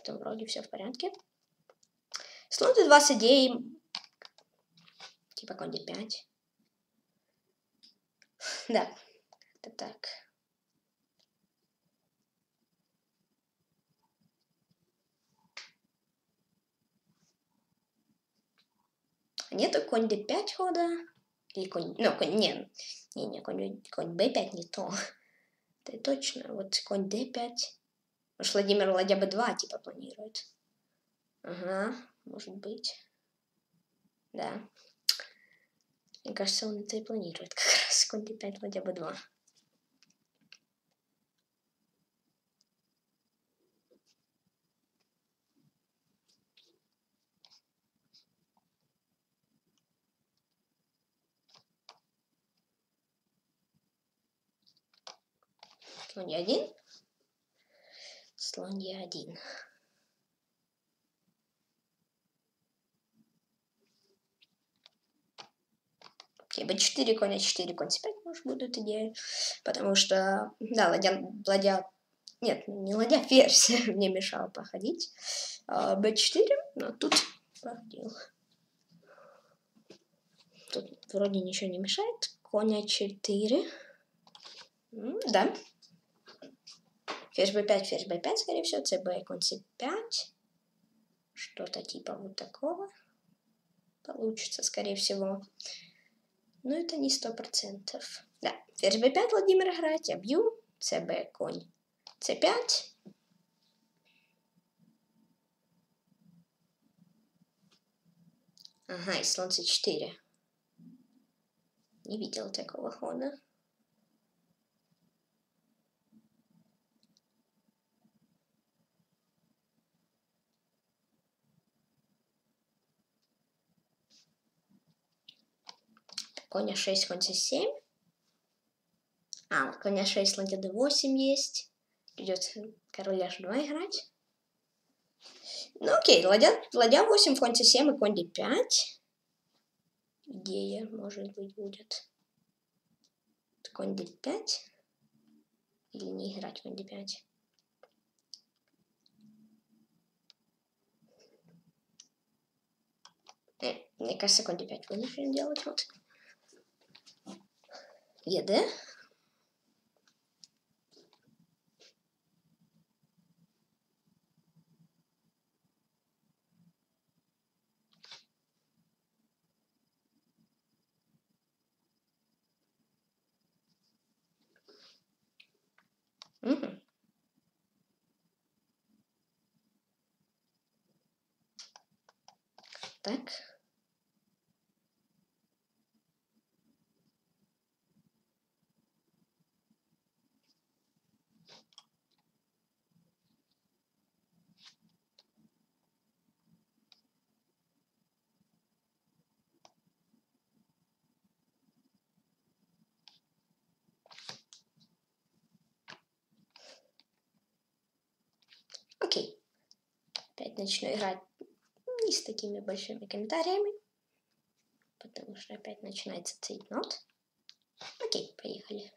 Там вроде все в порядке. Слон d2 с идеей... Типа конь d5. Да, это так. Нету конь d5 хода. Или конь... Ну, конь... Не, не, не, конь, конь b5 не то. Это точно. Вот конь d5. Может, Владимир ладья b2 типа планирует. Ага, может быть. Да. Мне кажется, он это и планирует как раз. Конь d5, ладья b2. Слон Е1. Слон Е1. Окей, b4, конь а4, конь c5, может, будут идеи. Потому что, да, ладья, ладья нет, не ладья, ферзь мне мешал походить. А, b4, но тут походил. Тут вроде ничего не мешает. Конь а4. Да, Ферзь b5, ферзь b5, скорее всего, cb, конь c5. Что-то типа вот такого получится, скорее всего. Но это не сто процентов. Да, ферзь b5 Владимир играть, я бью. cb, конь c5. Ага, и слон c4. Не видел такого хода. Коня 6, конь 7. А, коня 6, ладья d8 есть. Идет король h2 играть. Ну окей, ладья, ладья 8, конь c7 и конь d5. Идея, может быть, будет. Конь d5. Или не играть конь d5. Э, мне кажется, конь d5 вынужден делать вот. 7 Угу. Так. Опять начну играть не с такими большими комментариями. Потому что опять начинается цейтнот. Окей, поехали.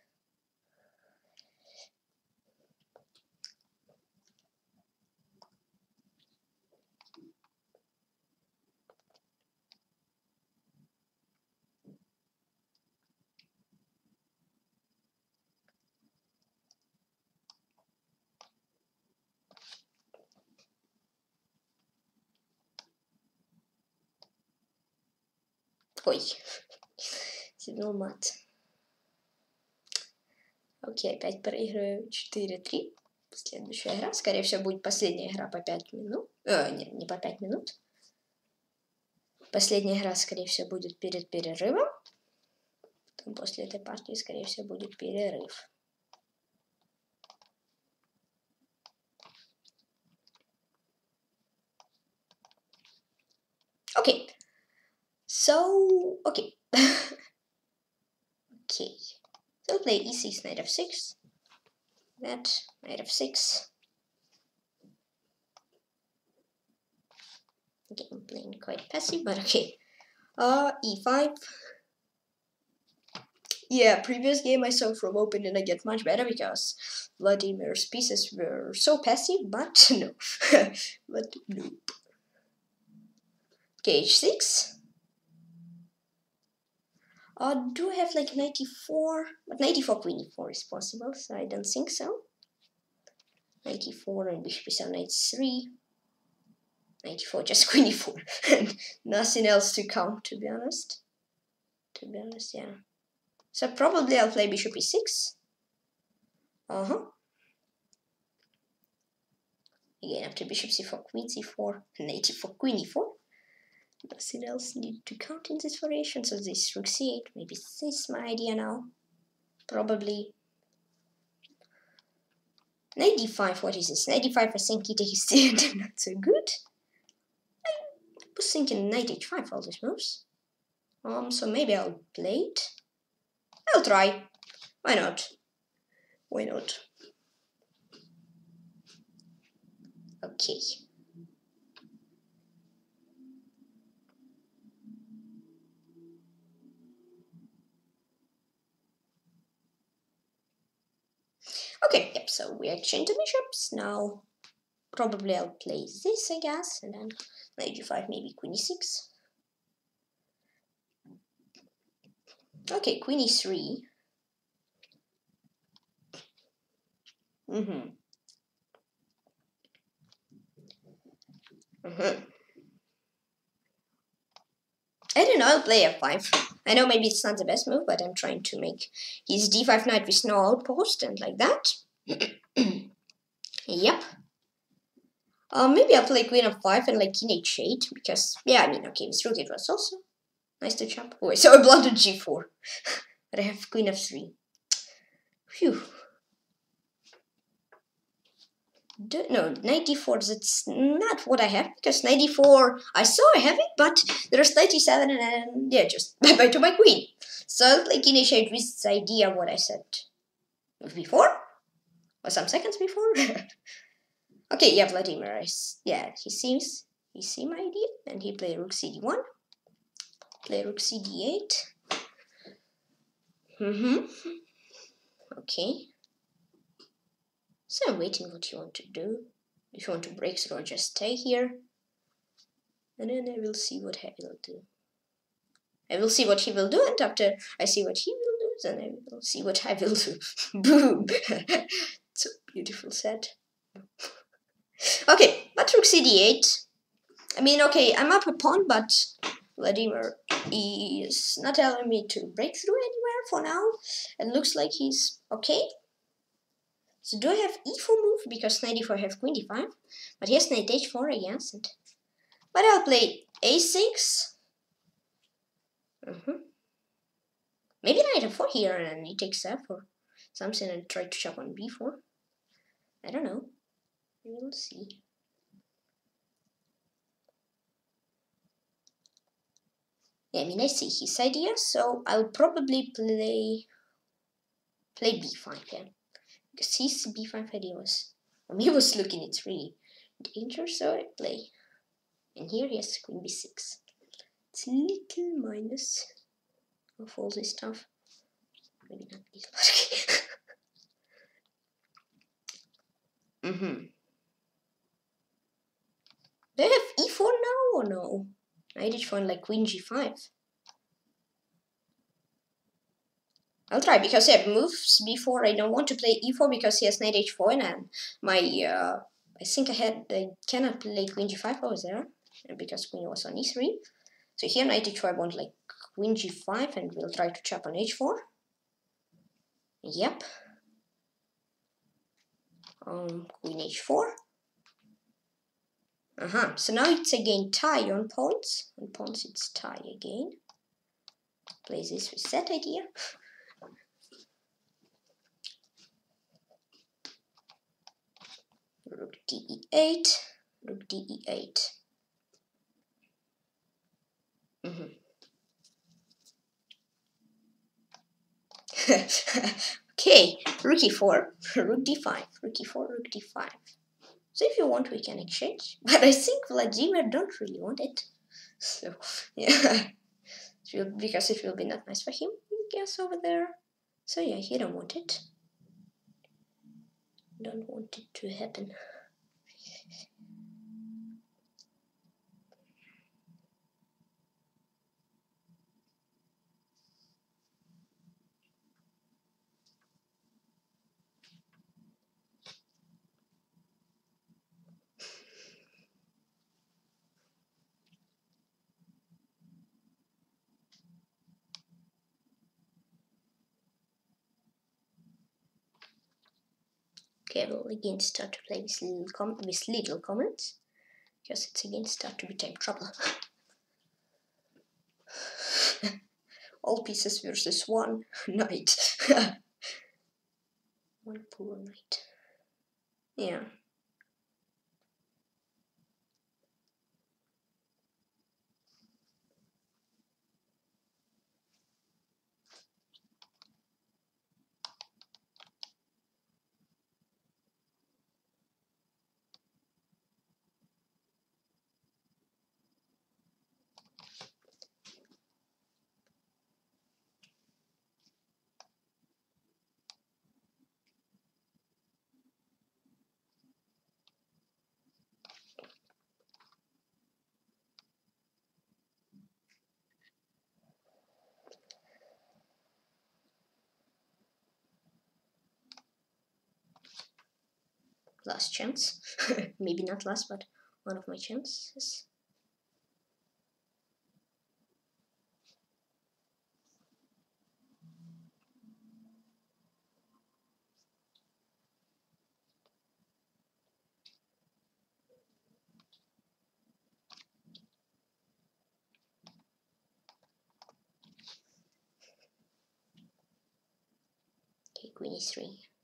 Ой, сигнал мат. Окей, опять проигрываю 4-3. Следующая игра. Скорее всего, будет последняя игра по 5 минут. Э, нет, не по 5 минут. Последняя игра, скорее всего, будет перед перерывом. Потом после этой партии, скорее всего, будет перерыв. Окей. So, okay. okay. So play e6, knight f6. That, knight f6. Okay, I'm playing quite passive, but okay. Uh, e5. Yeah, previous game I saw from open and I get much better because Vladimir's pieces were so passive, but no. but nope. Okay, h6. Uh, do have like 94? But 94 queen e4 is possible, so I don't think so. 94 and bishop e7 h3. 94 just queen e4 and nothing else to count to be honest. To be honest, yeah. So probably I'll play bishop e6. Uh-huh. Again after bishop c4, queen c4, and for queen e4. Nothing else need to count in this variation, so this rook c8, maybe this is my idea now. Probably. Knight d5, what is this? Knight d5, I think it is not so good. I was thinking knight h5 all these moves. Um, so maybe I'll play it. I'll try. Why not? Why not? Okay. Okay, yep, so we exchange the bishops. Now, probably I'll play this, I guess, and then knight g5, maybe queen e6. Okay, queen e3. Mm-hmm. Mm-hmm. I don't know, I'll play f5. I know maybe it's not the best move, but I'm trying to make his d5 knight with no outpost and like that. yep. Uh, maybe I'll play queen of 5 and like king h8, because, yeah, I mean, okay, with rook it was also nice to jump. Oh, so I blundered g4. but I have queen of 3. Phew no 94 that's not what i have because 94 i saw i have it but there's 97 and yeah just bye bye to my queen. So like initiate with this idea what i said before or some seconds before. Okay yeah vladimir is yeah he seems he see my idea and he play rook cd1 play rook cd8 mm-hmm. Okay so I'm waiting what you want to do. If you want to break through, just stay here. And then I will see what he will do. I will see what he will do, and after I see what he will do, then I will see what I will do. Boom! it's a beautiful set. okay, but rook cd8. I mean, okay, I'm up a pawn, but Vladimir is not allowing me to break through anywhere for now. It looks like he's okay. So do I have e4 move? Because knight e4 have queen d5. But yes, knight h4, I guess. And, but I'll play a6. Mm -hmm. Maybe knight f4 here and he takes f4 something and try to chop on b4. I don't know. We'll see. Yeah, I mean, I see his idea, so I'll probably play play b5 because b5 idea was um, he was looking it's really dangerous so I play. And here he has queen b6 it's a little minus of all this stuff. Maybe not this mm-hmm. Do I have e4 now or no? I did find like queen g5 I'll try because yeah, moves before I don't want to play e4 because he has knight h4 and my uh, I think I had I cannot play queen g5 over there because queen was on e3. So here knight h4 I want like queen g5 and we'll try to chop on h4. Yep. Um, queen h4. Uh-huh. So now it's again tie on pawns. On pawns it's tie again. Play this that idea. rook de8, rook de8. Mm -hmm. okay, rook e4, rook d5, rook e4, rook d5. So if you want, we can exchange. But I think Vladimir don't really want it. So, yeah. because it will be not nice for him. guess, over there. So yeah, he don't want it. Don't want it to happen. Again start to play with little, com with little comments. Because it's again start to be time trouble. All pieces versus one knight. one poor knight. Yeah. Last chance. Maybe not last, but one of my chances. Okay, queen e3.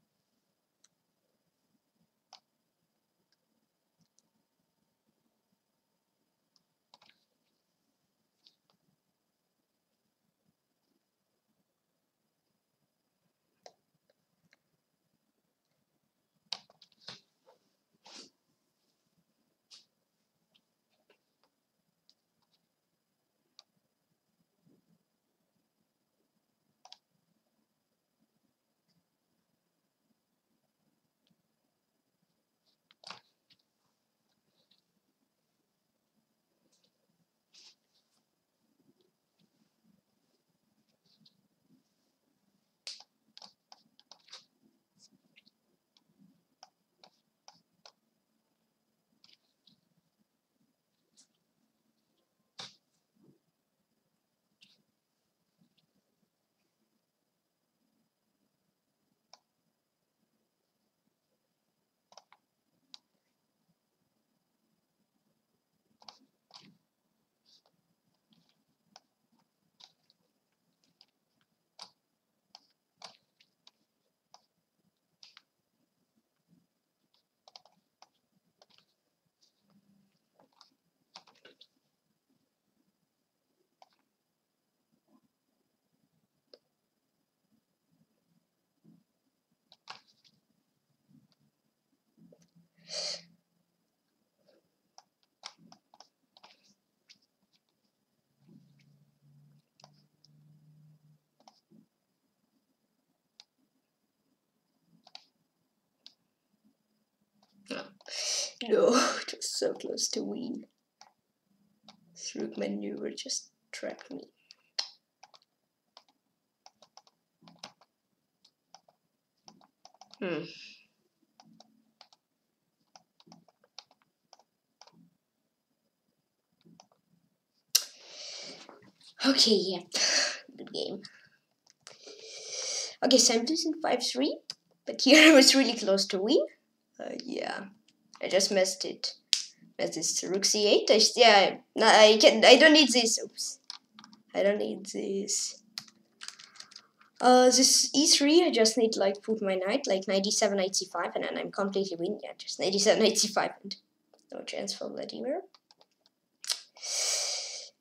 No, it was so close to win. Through maneuver just trapped me. Hmm. Okay, yeah. Good game. Okay, so I'm losing 5-3, but here I was really close to win. Uh, yeah. I just messed it. Messed this rook c8. I, yeah, I can. I don't need this. Oops. I don't need this. Uh, this e3, I just need like put my knight like 97, 95, and then I'm completely win. Yeah, just 97, 95, and no chance for Vladimir.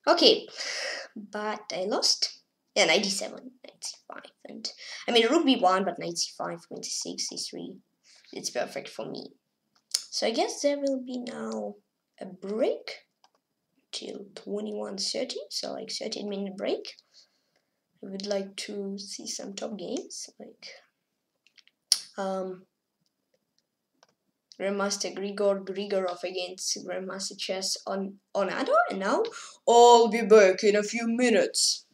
Okay, but I lost. Yeah, 97, 95, and I mean rook b1, but 95, 26, e3. It's perfect for me. So I guess there will be now a break till 21.30, so like 13 minute break. I would like to see some top games like um, Grandmaster Grigor Grigorov against Grandmaster Chess on on Onado and now I'll be back in a few minutes.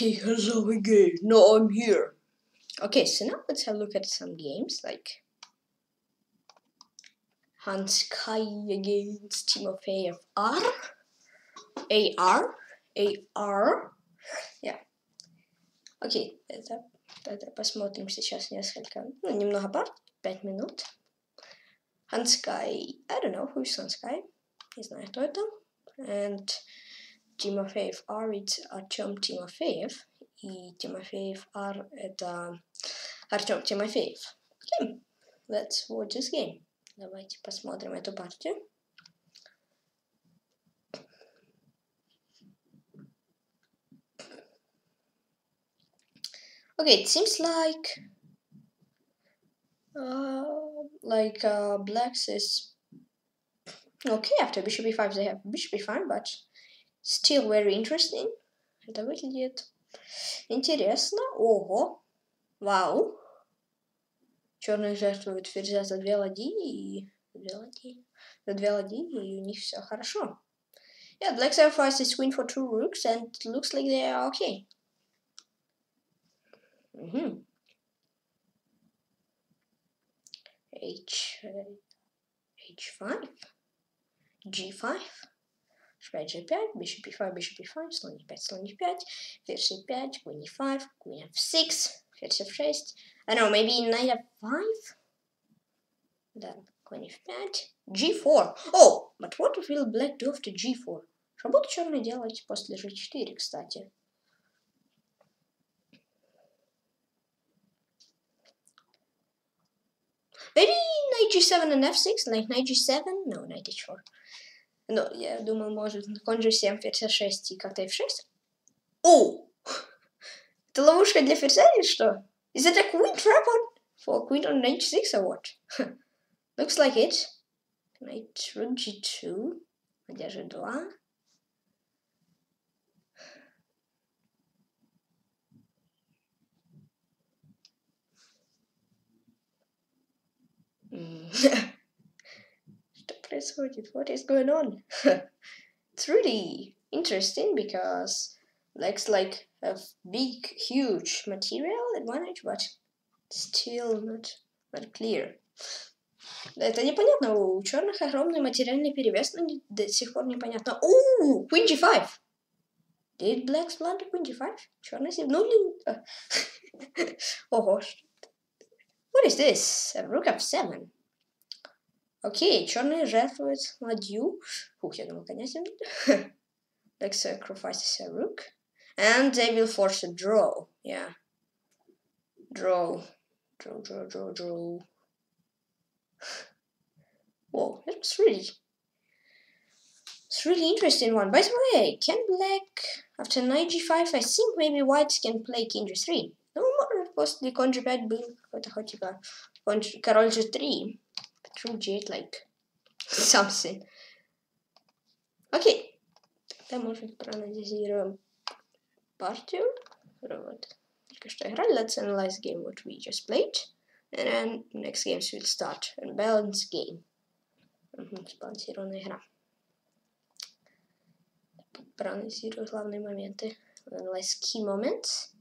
Okay, hello again. No, I'm here. Okay, so now let's have a look at some games like Hans Kai against Timofeyev R. AR. AR. Yeah. Окей, это, это посмотрим сейчас несколько, ну, немного пар, пять минут. Hanskай, I don't know who is Hanskай, не знаю, кто это. And Timofeев R, it's Артем Тимофеев, и Тимофеев R это Артем Тимофеев. Okay, let's watch this game. Давайте посмотрим эту партию. Okay, it seems like uh, like uh, blacks is okay after bishop e5 they have bishop e5 but still very interesting это выглядит интересно ого вау черные жертвуют ферзя за две ладьи и две ладьи за две ладьи и у них все хорошо yeah black sacrifices queen for two rooks and it looks like they are okay Mm-hmm. H, uh, H5, G5, шпать G5, bishop e5, bishop e5, слон e5, слон e5, ферзь e5, queen e5, queen f6, ферзь f6, I don't know, maybe knight f5? Then queen f5, g4. Oh, but what will black do after g4? Что будет черный делать после g4, кстати? Maybe knight g7 and f6, like knight g7? No, knight h4. Ну, я думаю, может, конь g7, ферзь f6 и как-то f6. О! Это ловушка для ферзя или что? Is it a queen trap on for queen on h6 or what? Looks like it. Knight rook g2. Ладья g2. Что происходит? What is going on? it's really interesting because Lex like a big, huge material advantage, but still not, not clear. Это непонятно. У черных огромный материальный перевес, но до сих пор непонятно. Ooh, Queen G5. Did Black blunder Queen G5? Черные сигнули. Ого, What is this? A rook f7. Окей, черные жертвуют ладью. Фух, я думал, коня Like sacrifices a rook. And they will force a draw. Yeah. Draw. Draw, draw, draw, draw. Whoa, that's really... It's really interesting one. By the way, can black... After knight g5, I think maybe white can play king g3. Ну, может, после конь g5 был какой-то хоть типа король g3. True Jade, like something. Окей. Тогда, может, проанализируем партию. Вот. Только что играли. Let's analyze the game what we just played. And then next games will start. And balance game. Угу, сбалансированная игра. Проанализирую главные моменты. Analyze key moments.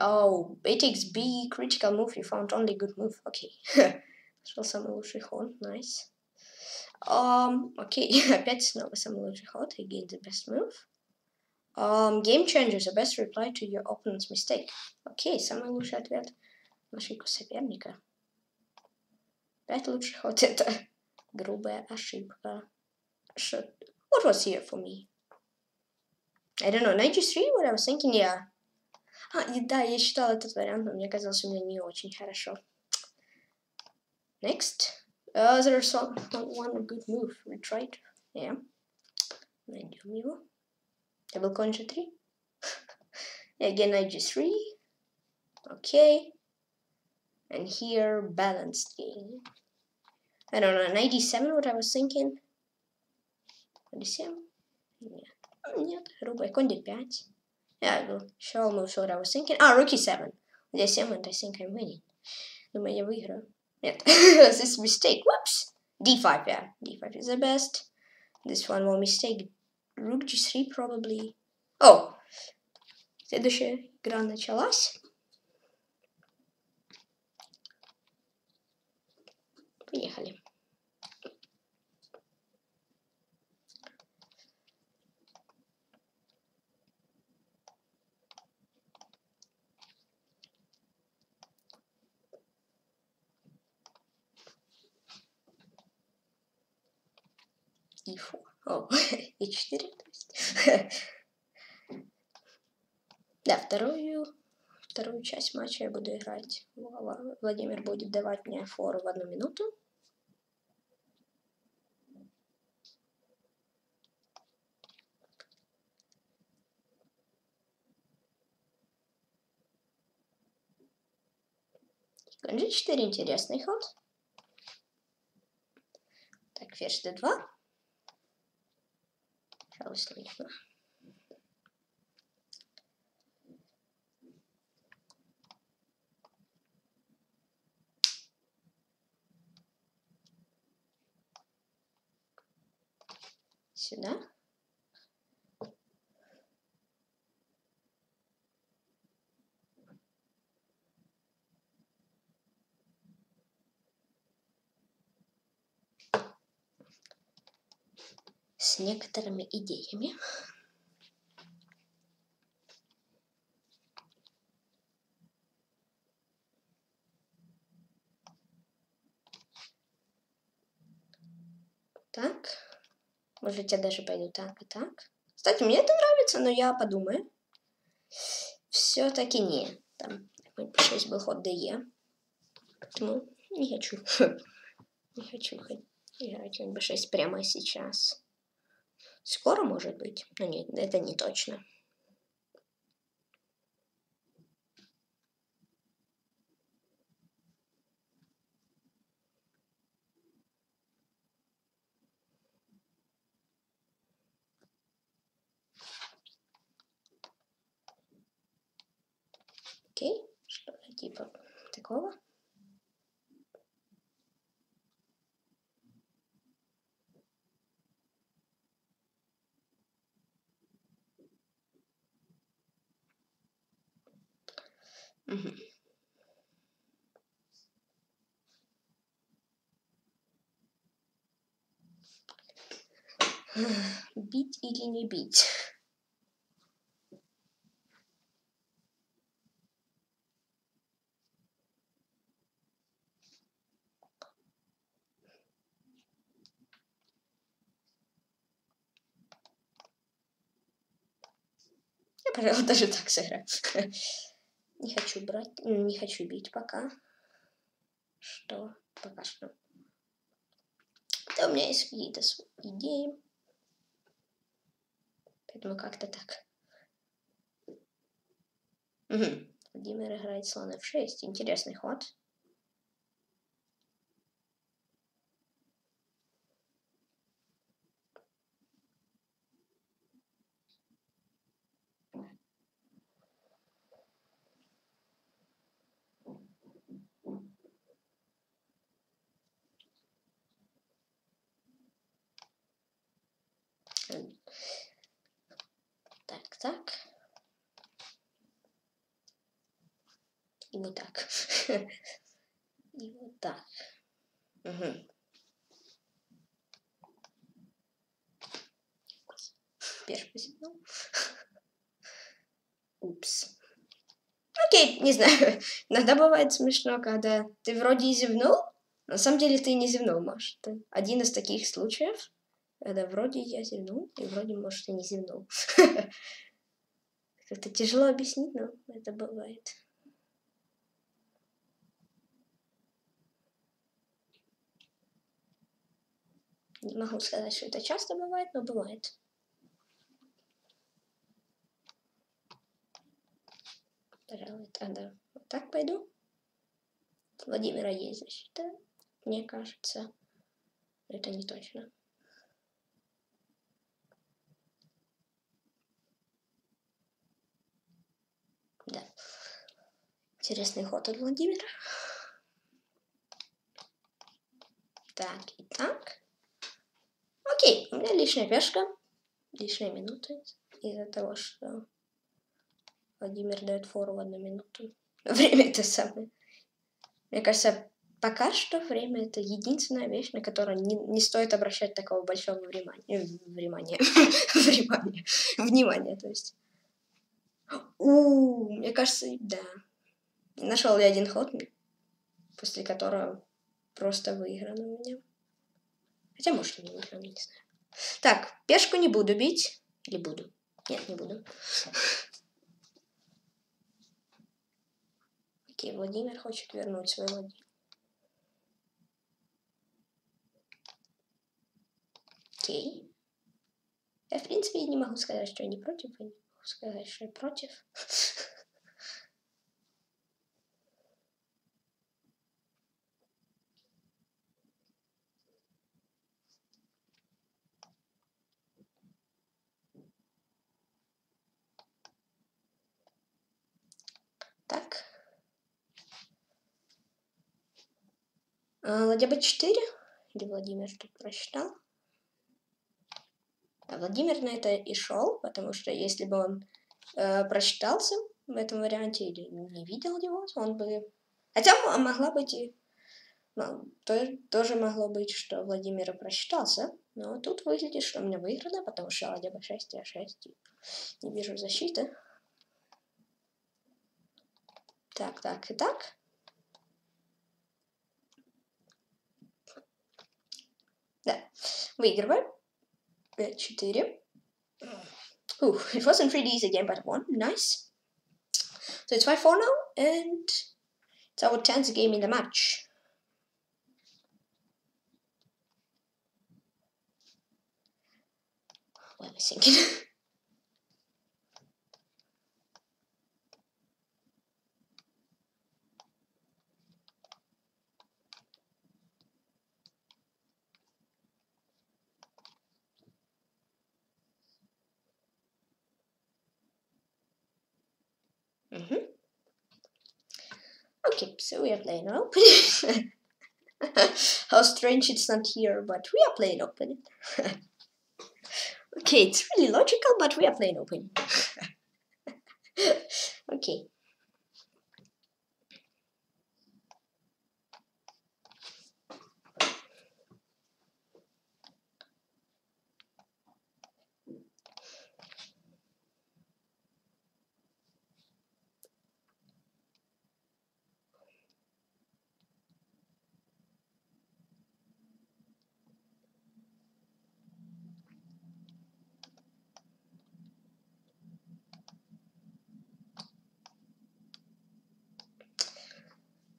Oh, it takes B, critical move, you found only good move. Okay. Нашел самый лучший ход, nice. Um, окей, опять снова самый лучший ход. Again, the best move. Um, game changer, the best reply to your opponent's mistake. Окей, самый лучший ответ на ошибку соперника. Опять лучший ход это грубая ошибка. Что? What was here for me? I don't know, knight g3, what I was thinking, yeah. А, да, я считал этот вариант, но мне казался у меня не очень хорошо. Next, uh, there's one good move. Retreat. Yeah. Найдем его. Double конь g3. Again, knight g3. Okay. And here, balanced game. I don't know, 97 what I was thinking. 97? Нет. Нет, грубая. Конь d5. Yeah, well, show almost what I was thinking. Ah, rookie 7. d7 and I think I'm winning. Думаю, я выиграю. Нет, this mistake. Whoops. d5, yeah. d5 is the best. This one more mistake. Rook g3 probably. Oh. Следующая игра началась. Поехали. и фу. О, и 4, то есть. да, вторую, вторую часть матча я буду играть. Владимир будет давать мне фору в одну минуту. G4 интересный ход. Так, ферзь d2. Слышно. Сюда. С некоторыми идеями. Так. Может, я даже пойду так и так. Кстати, мне это нравится, но я подумаю. Все-таки не. Там 6 был ход ДЕ. Поэтому не хочу. Не хочу играть b6 прямо сейчас. Скоро, может быть, но нет, это не точно. Окей, что-то типа такого. Угу. Бить или не бить? Я, пожалуй, даже так сыграю. Не хочу брать, не хочу бить пока. Что? Пока что. Да у меня есть какие-то идеи. Поэтому как-то так. Владимир играет слон f6. Интересный ход. Так, так. И вот так. И вот так. Угу. Первый сигнал. Упс. Окей, не знаю. Иногда бывает смешно, когда ты вроде и зевнул, на самом деле ты не зевнул, может. Один из таких случаев. Когда вроде я зевнул, и вроде, может, и не зевнул. Как-то тяжело объяснить, но это бывает. Не могу сказать, что это часто бывает, но бывает. Пожалуй, тогда вот так пойду. Владимира есть защита, мне кажется. Это не точно. Да. Интересный ход от Владимира. Так, и так. Окей, у меня лишняя пешка. Лишние минуты из-за того, что Владимир дает фору в одну минуту. Время это самое. Мне кажется, пока что время это единственная вещь, на которую не, не стоит обращать такого большого внимания. Внимания. Внимания. Внимания, то есть. У, мне кажется, да. Нашел я один ход, после которого просто выиграно у меня. Хотя, может, и не выиграно, не знаю. Так, пешку не буду бить. Или буду? Нет, не буду. Окей, Владимир хочет вернуть свой ладьи. Окей. Я, в принципе, не могу сказать, что я не против, и не могу сказать, что я против. Так. А, ладья b4? Или Владимир тут прочитал? А Владимир на это и шел, потому что если бы он э, прочитался в этом варианте или не видел его, он бы... Хотя могла быть и... Ну, то, тоже могло быть, что Владимир прочитался, но тут выглядит, что у меня выиграно, потому что ладья b6 и a6. Не вижу защиты. Так, так и так. Да, выигрываем. 4. Ooh, it wasn't really easy game, but I won. Nice. So it's 5-4 now, and it's our 10th game in the match. What am I thinking? Mm-hmm. Okay, so we are playing open. How strange it's not here, but we are playing open. okay, it's really logical, but we are playing open. okay.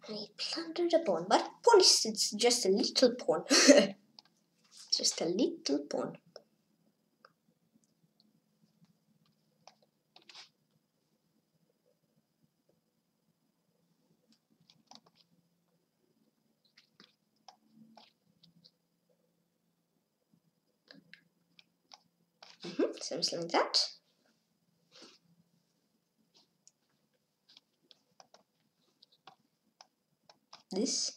I a pawn, but pawn is it's just a little pawn. just a little pawn. Mm -hmm, something like that. This?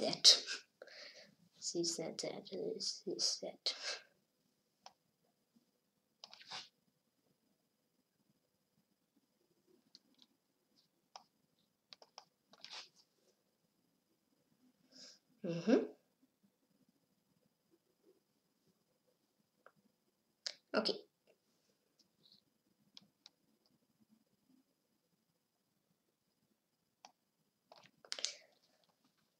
That. This that that this this that. Mm-hmm Okay.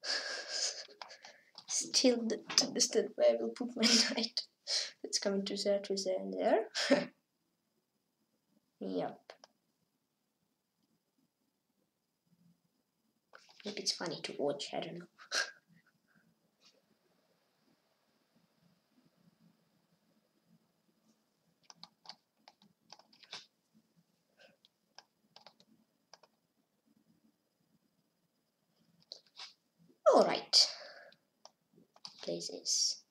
Still don't understand where I will put my knight. It's coming to that with there and there. yep. Maybe it's funny to watch, I don't know. All right. Places.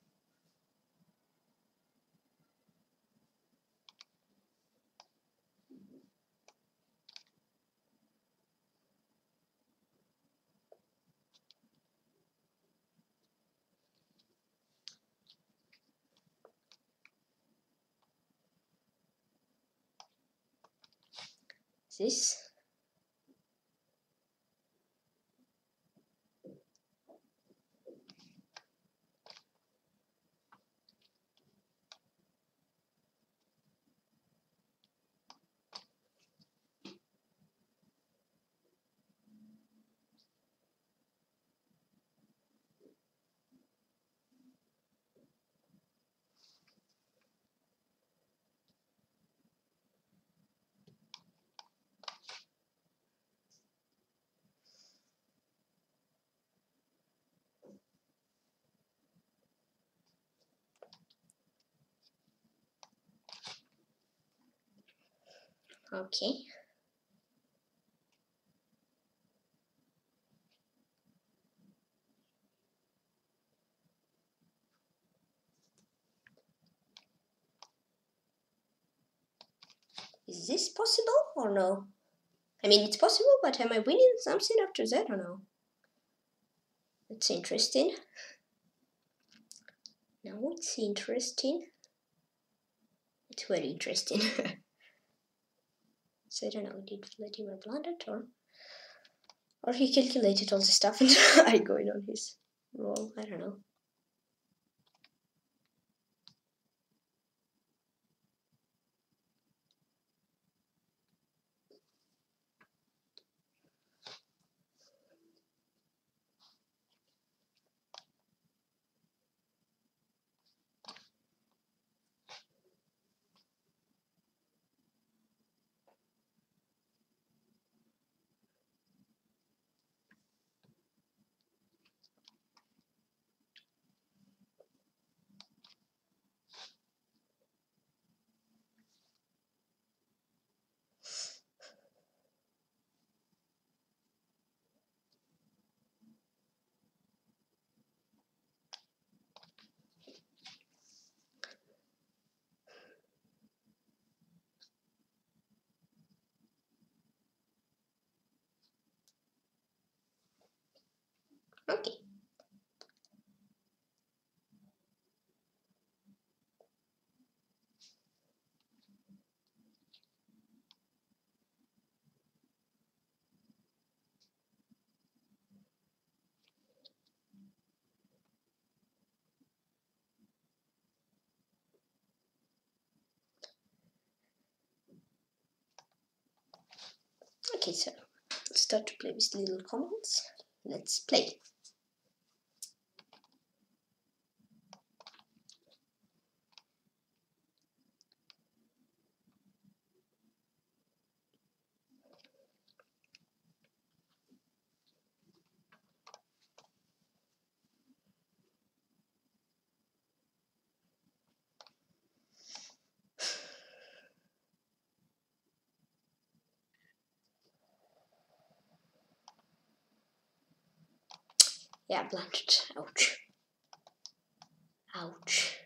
this Okay. Is this possible or no? I mean, it's possible, but am I winning something after that or no? That's interesting. Now it's interesting. It's very interesting. so I don't know, did Vladimir plan it or or he calculated all the stuff and I going on his roll, I don't know. Okay. Okay, so let's start to play with little comments. Let's play. Yeah, blanched. Ouch. Ouch.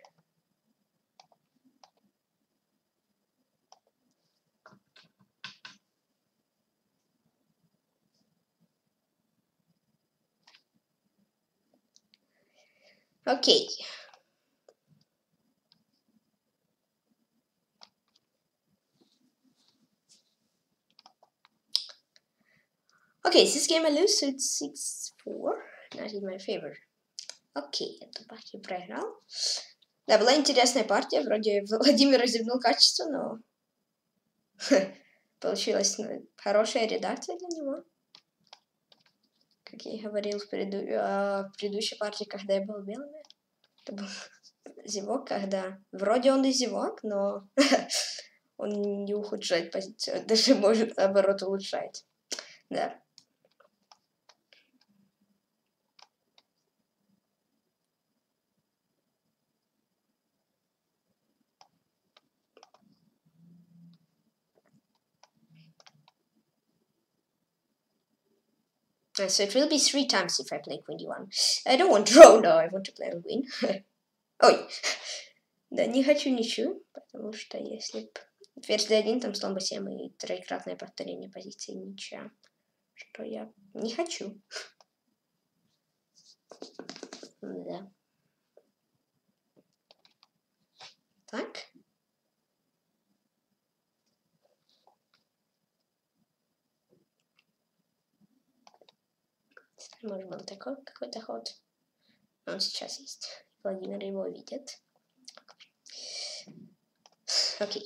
Okay. Okay, is this game I lose, so it's 6-4. Not in my favor. Окей, эту партию проиграл. Да, была интересная партия. Вроде Владимир развернул качество, но получилась ну, хорошая редакция для него. Как я и говорил в, преду... в предыдущей партии, когда я был белым. Это был зевок, когда вроде он и зевок, но он не ухудшает позицию, даже может наоборот улучшать. Да. so it will be three times if I play queen d1. I don't want draw now, I want to play win. Ой, да не хочу ничью, потому что если б ферзь d1, там слон b7 и троекратное повторение позиции ничья, что я не хочу. Да. Так. Может, был такой какой-то ход. Он сейчас есть. Владимир его видит. Окей.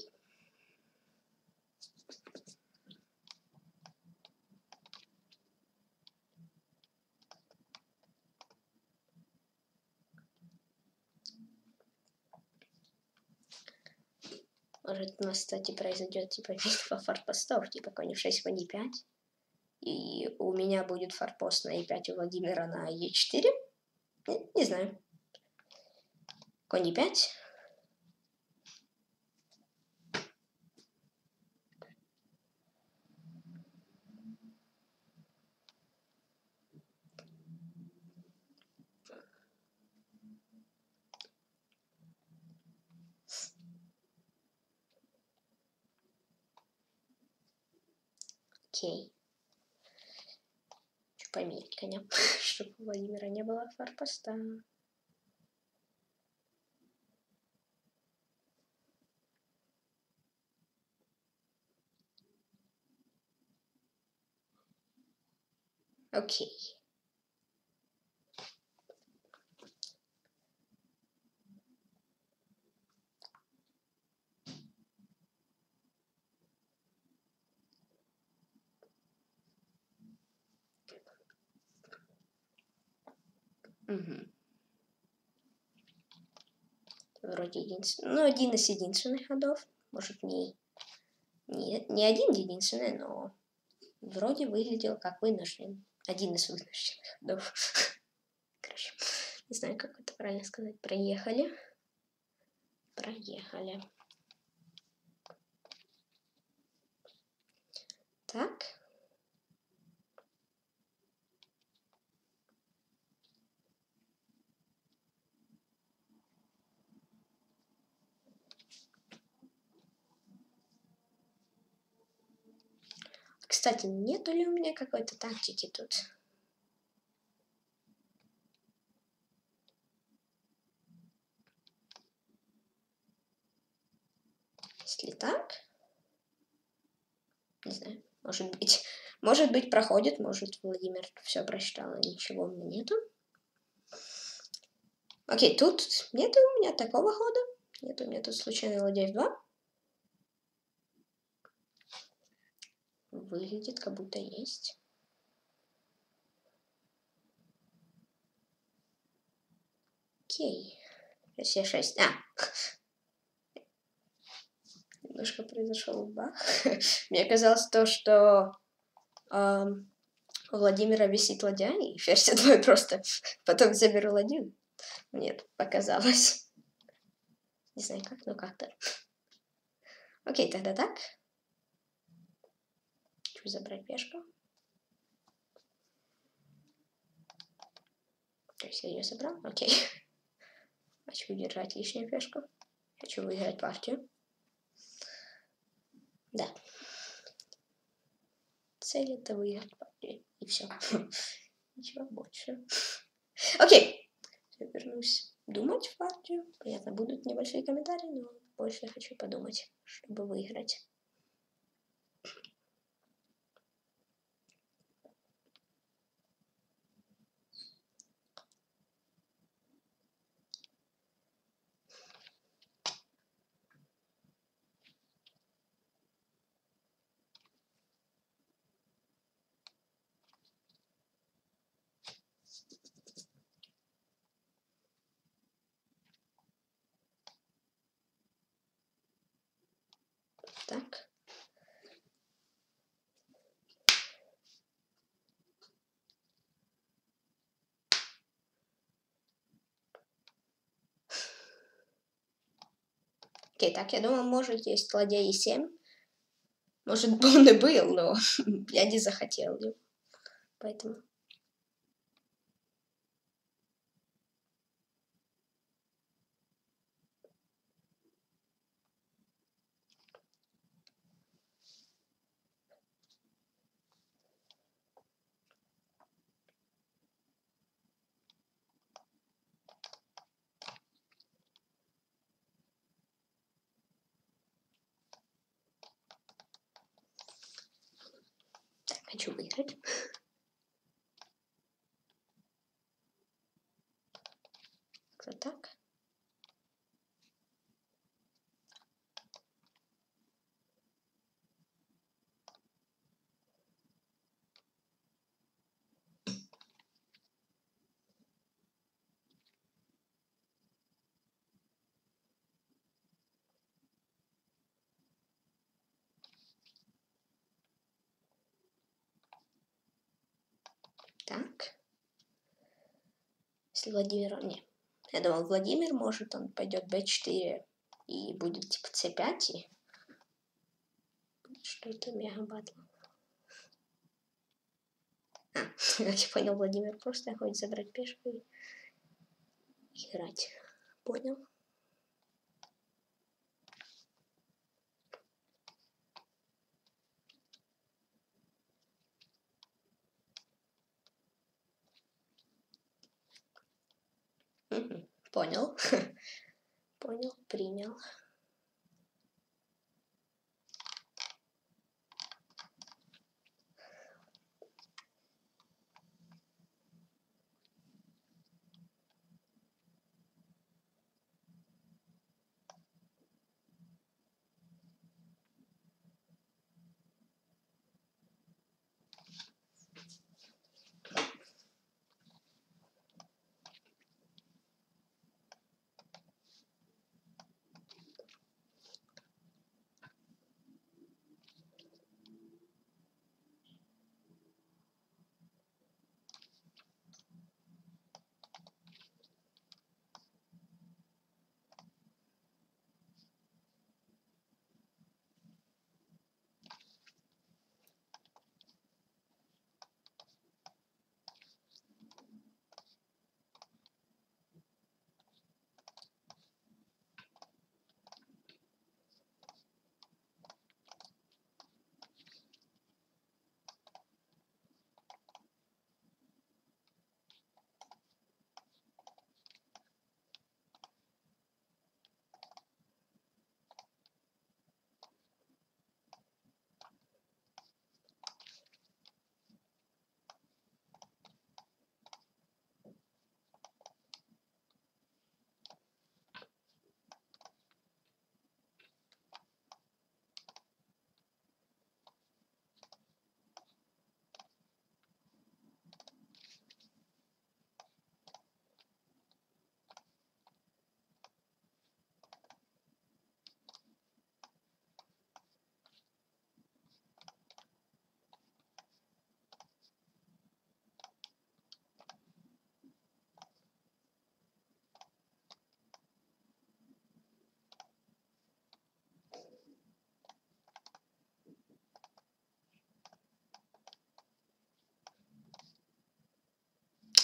Может, у нас, кстати, произойдет типа битва форпостов, типа конь в 6, конь 5. И у меня будет форпост на e5, у Владимира на e4. Не, не знаю. Конь e5. Окей. Хочу померить коня, чтобы у Владимира не было форпоста. Окей. Угу. Вроде единственный. Ну, один из единственных ходов. Может, не, не, не один единственный, но вроде выглядел как вынужден. Один из вынужденных ходов. Короче, не знаю, как это правильно сказать. Проехали. Проехали. Так. Кстати, нету ли у меня какой-то тактики тут? Если так, не знаю, может быть, может быть проходит, может Владимир все прочитал, и ничего у меня нету. Окей, тут нету у меня такого хода. Нет у меня тут случайный ладья 2. Выглядит, как будто есть. Окей. Все шесть. А! Немножко произошел бах. Мне казалось то, что эм, у Владимира висит ладья, и ферзь двое просто потом заберу ладью. Нет, показалось. Не знаю как, но как-то. Окей, тогда так. Хочу забрать пешку. То есть я ее забрал? Окей. Хочу удержать лишнюю пешку. Хочу выиграть партию. Да. Цель это выиграть партию. И все. Ничего больше. Окей. Я вернусь думать в партию. Понятно, будут небольшие комментарии, но больше я хочу подумать, чтобы выиграть. Так. Окей, так, я думаю, может, есть злодей 7. Может, бы он и был, но я не захотел его. Поэтому... Как-то так. Так. Если Владимира... Нет. Я думал, Владимир может, он пойдет b4 и будет типа c5 и... Что это мега батл? А, я понял, Владимир просто хочет забрать пешку и играть. Понял? Понял. Понял, принял.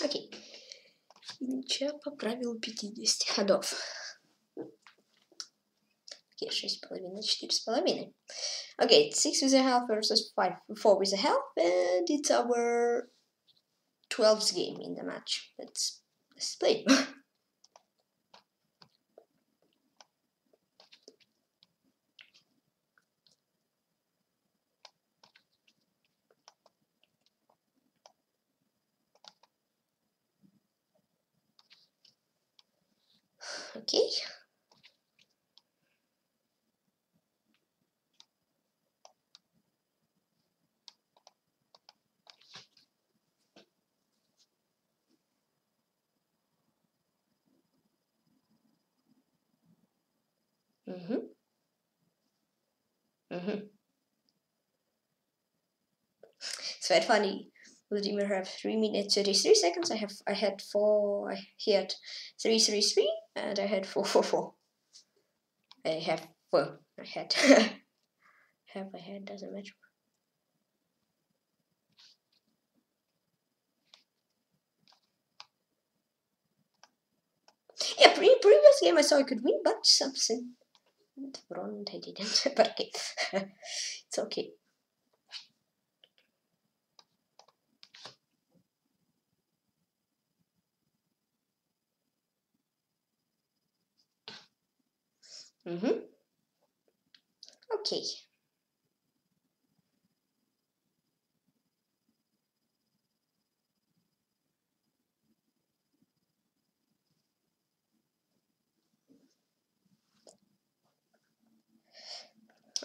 Окей. Ничья по правилу 50 ходов. Окей, 6,5, 4,5. Okay, 6 with a half versus 5, 4 with a half, and it's our 12th game in the match. Let's, let's play. Very funny. Vladimir have three minutes thirty three seconds. I have I had four. He had three three three, and I had four four four. I have four. I had have I had doesn't matter. Yeah, pre previous game I saw I could win, but something wrong I didn't. but okay, it's okay. Mm-hmm. Okay.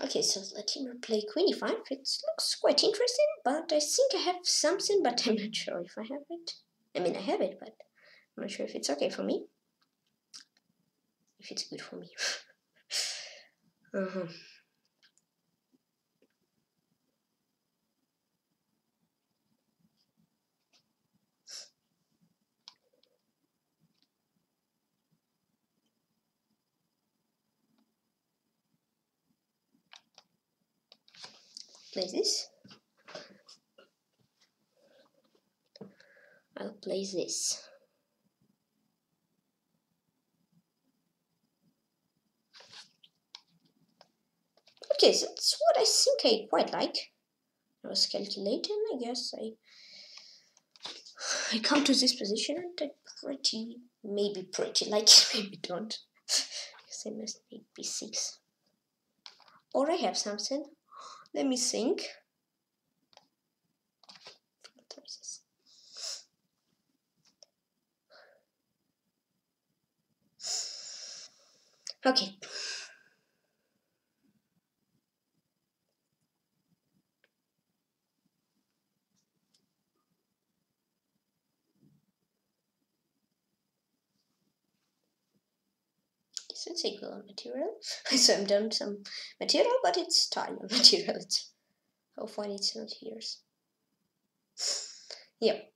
Okay, so let him play queen e5. It looks quite interesting, but I think I have something, but I'm not sure if I have it. I mean, I have it, but I'm not sure if it's okay for me. If it's good for me. Uh-huh. Aha. place this. I'll place this. Okay, so that's what I think I quite like. I was calculating, I guess I I come to this position and I pretty maybe pretty like maybe don't. because I must make b6. Or I have something. Let me think. Okay. It's equal on material. so I'm done some material, but it's tile material. It's how funny it's not here. Yep.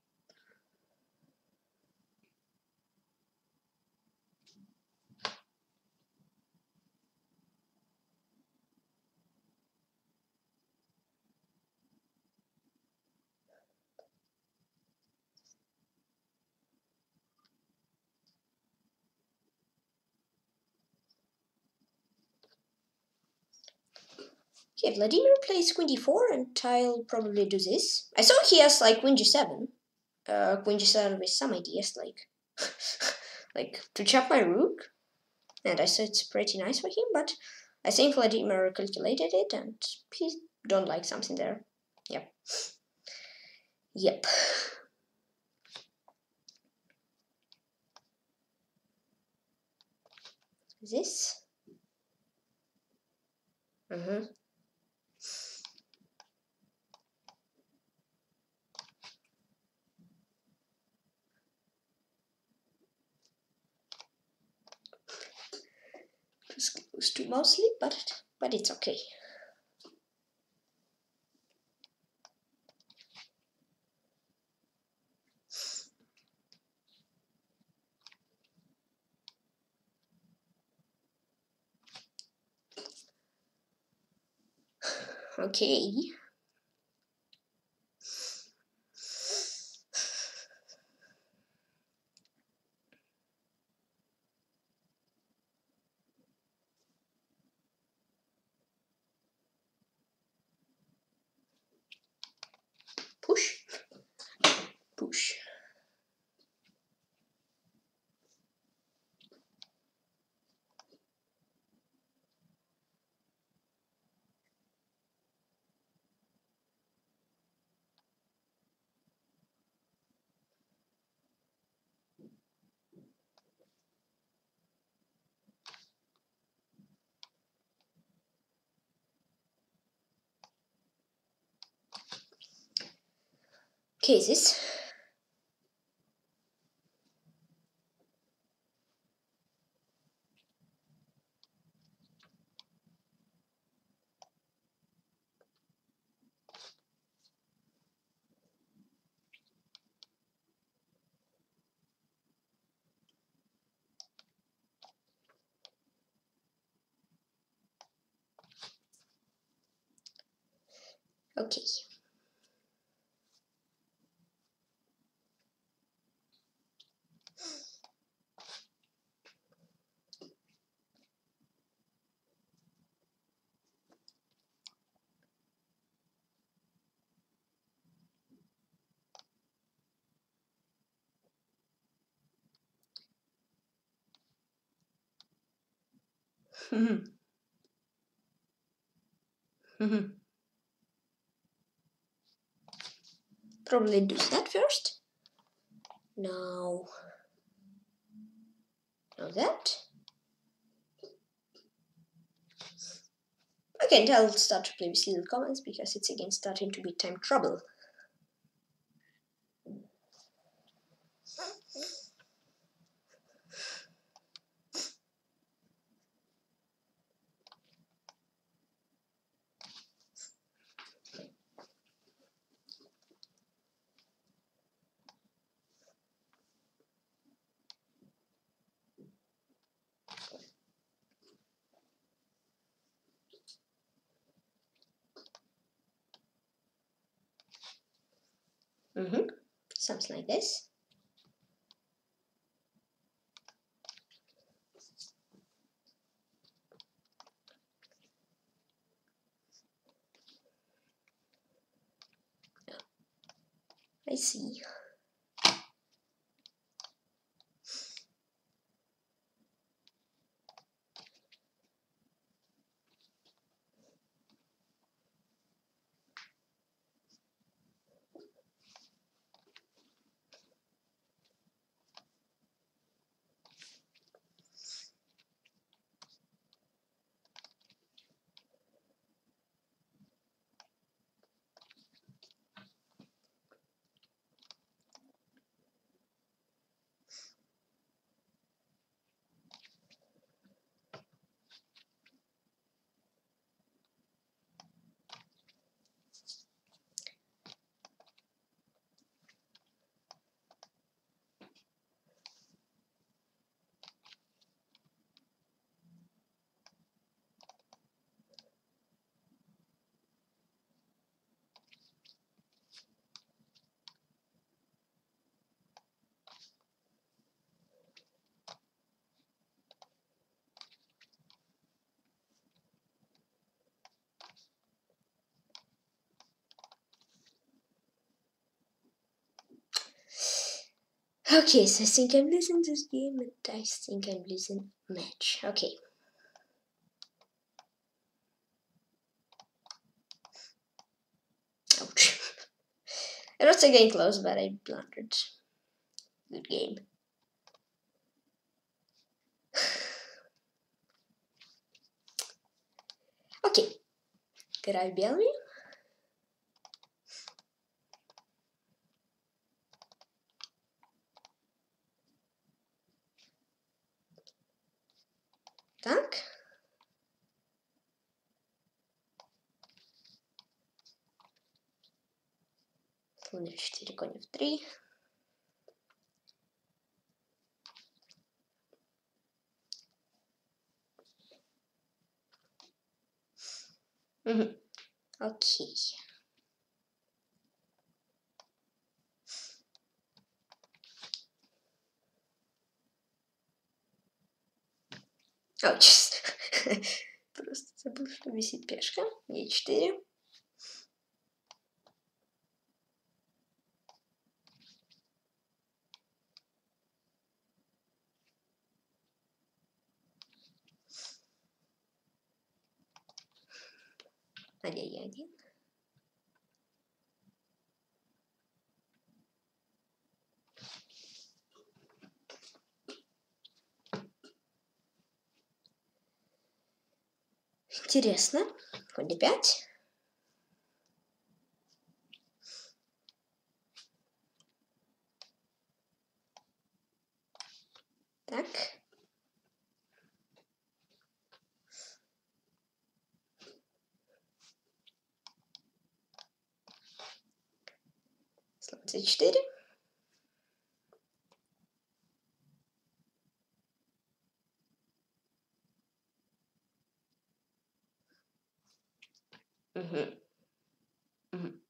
Okay, Vladimir plays queen d4 and I'll probably do this. I saw he has like queen g7. Uh, queen g7 with some ideas like like to chop my rook. And I said it's pretty nice for him, but I think Vladimir calculated it and he don't like something there. Yep. Yep. This. Mm-hmm. Just close to mostly, but but it's okay. Okay. Push. Push. Cases. Okay. Mm-hmm. Mm-hmm. Probably do that first. Now, now that. Okay, and I'll start to play with little comments because it's again starting to be time trouble. something like this. I see. Okay, so I think I'm losing this game and I think I'm losing match. Okay. Ouch. it was again close, but I blundered. Good game. okay. Did I bail me? Так. Слон f4, конь f3. Угу. Окей. О. Просто забыл, что висит пешка. Е4. Надя Интересно. Вроде пять. Так. Сломаться четыре. Mm-hmm. Mm-hmm.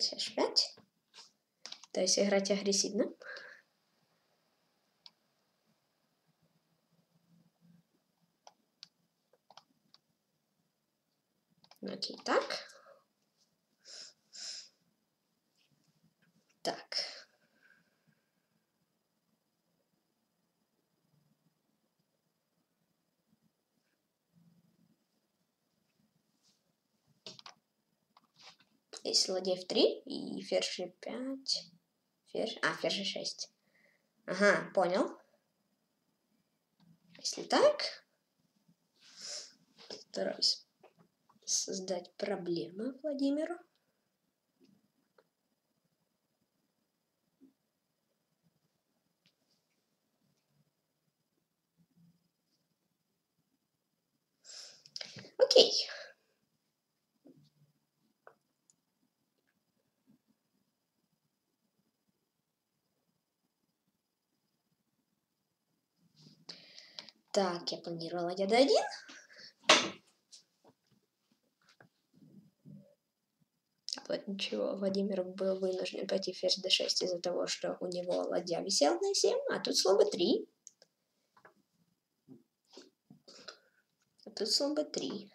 6, 6, 5. То есть играть агрессивно. ладьев 3 и ферши 5. Ферш... А, ферши 6. Ага, понял. Если так, стараюсь создать проблемы Владимиру. Окей. Так, я планировала я до один. Вот ничего, Владимир был вынужден пойти ферзь d6 из-за того, что у него ладья висела на 7, а тут слон b3. А тут слон b3.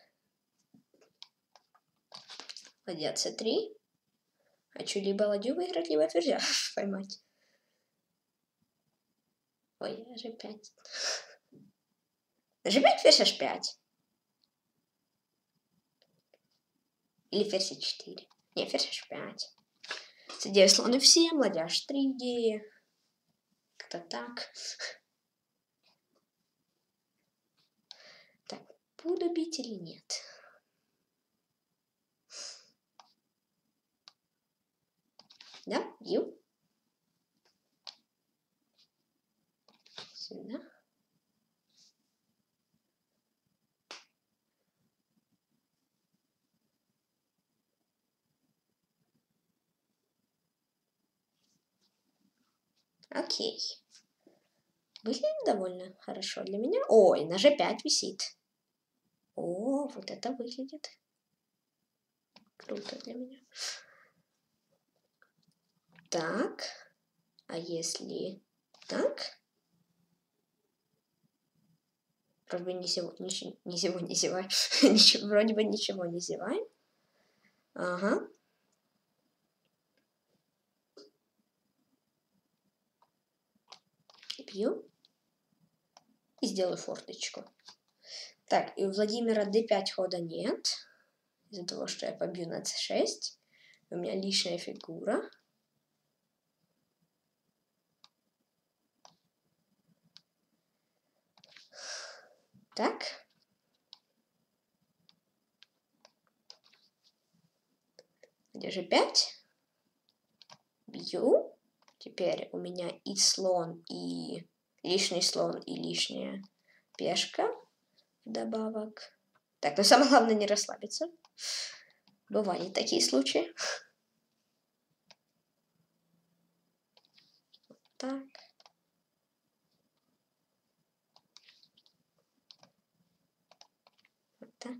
Ладья c3. Хочу либо ладью выиграть, либо ферзя поймать. Ой, g5. Зажигать версия 5. Или версия 4. Нет, версия 5. Сидея слоны все, младеж 3 идеи. Как-то так. Так, буду бить или нет? Да, бью. Сюда. Окей. Выглядит довольно хорошо для меня. Ой, на G5 висит. О, вот это выглядит круто для меня. Так, а если так? Вроде бы ничего, ничего, ничего не ничего, вроде бы ничего не зеваем. Ага. Пью. И сделаю форточку. Так, и у Владимира d5 хода нет. Из-за того, что я побью на c6. У меня лишняя фигура. Так. Где же 5? Бью. Теперь у меня и слон, и лишний слон, и лишняя пешка вдобавок. Так, но самое главное не расслабиться. Бывали такие случаи. Вот так. так.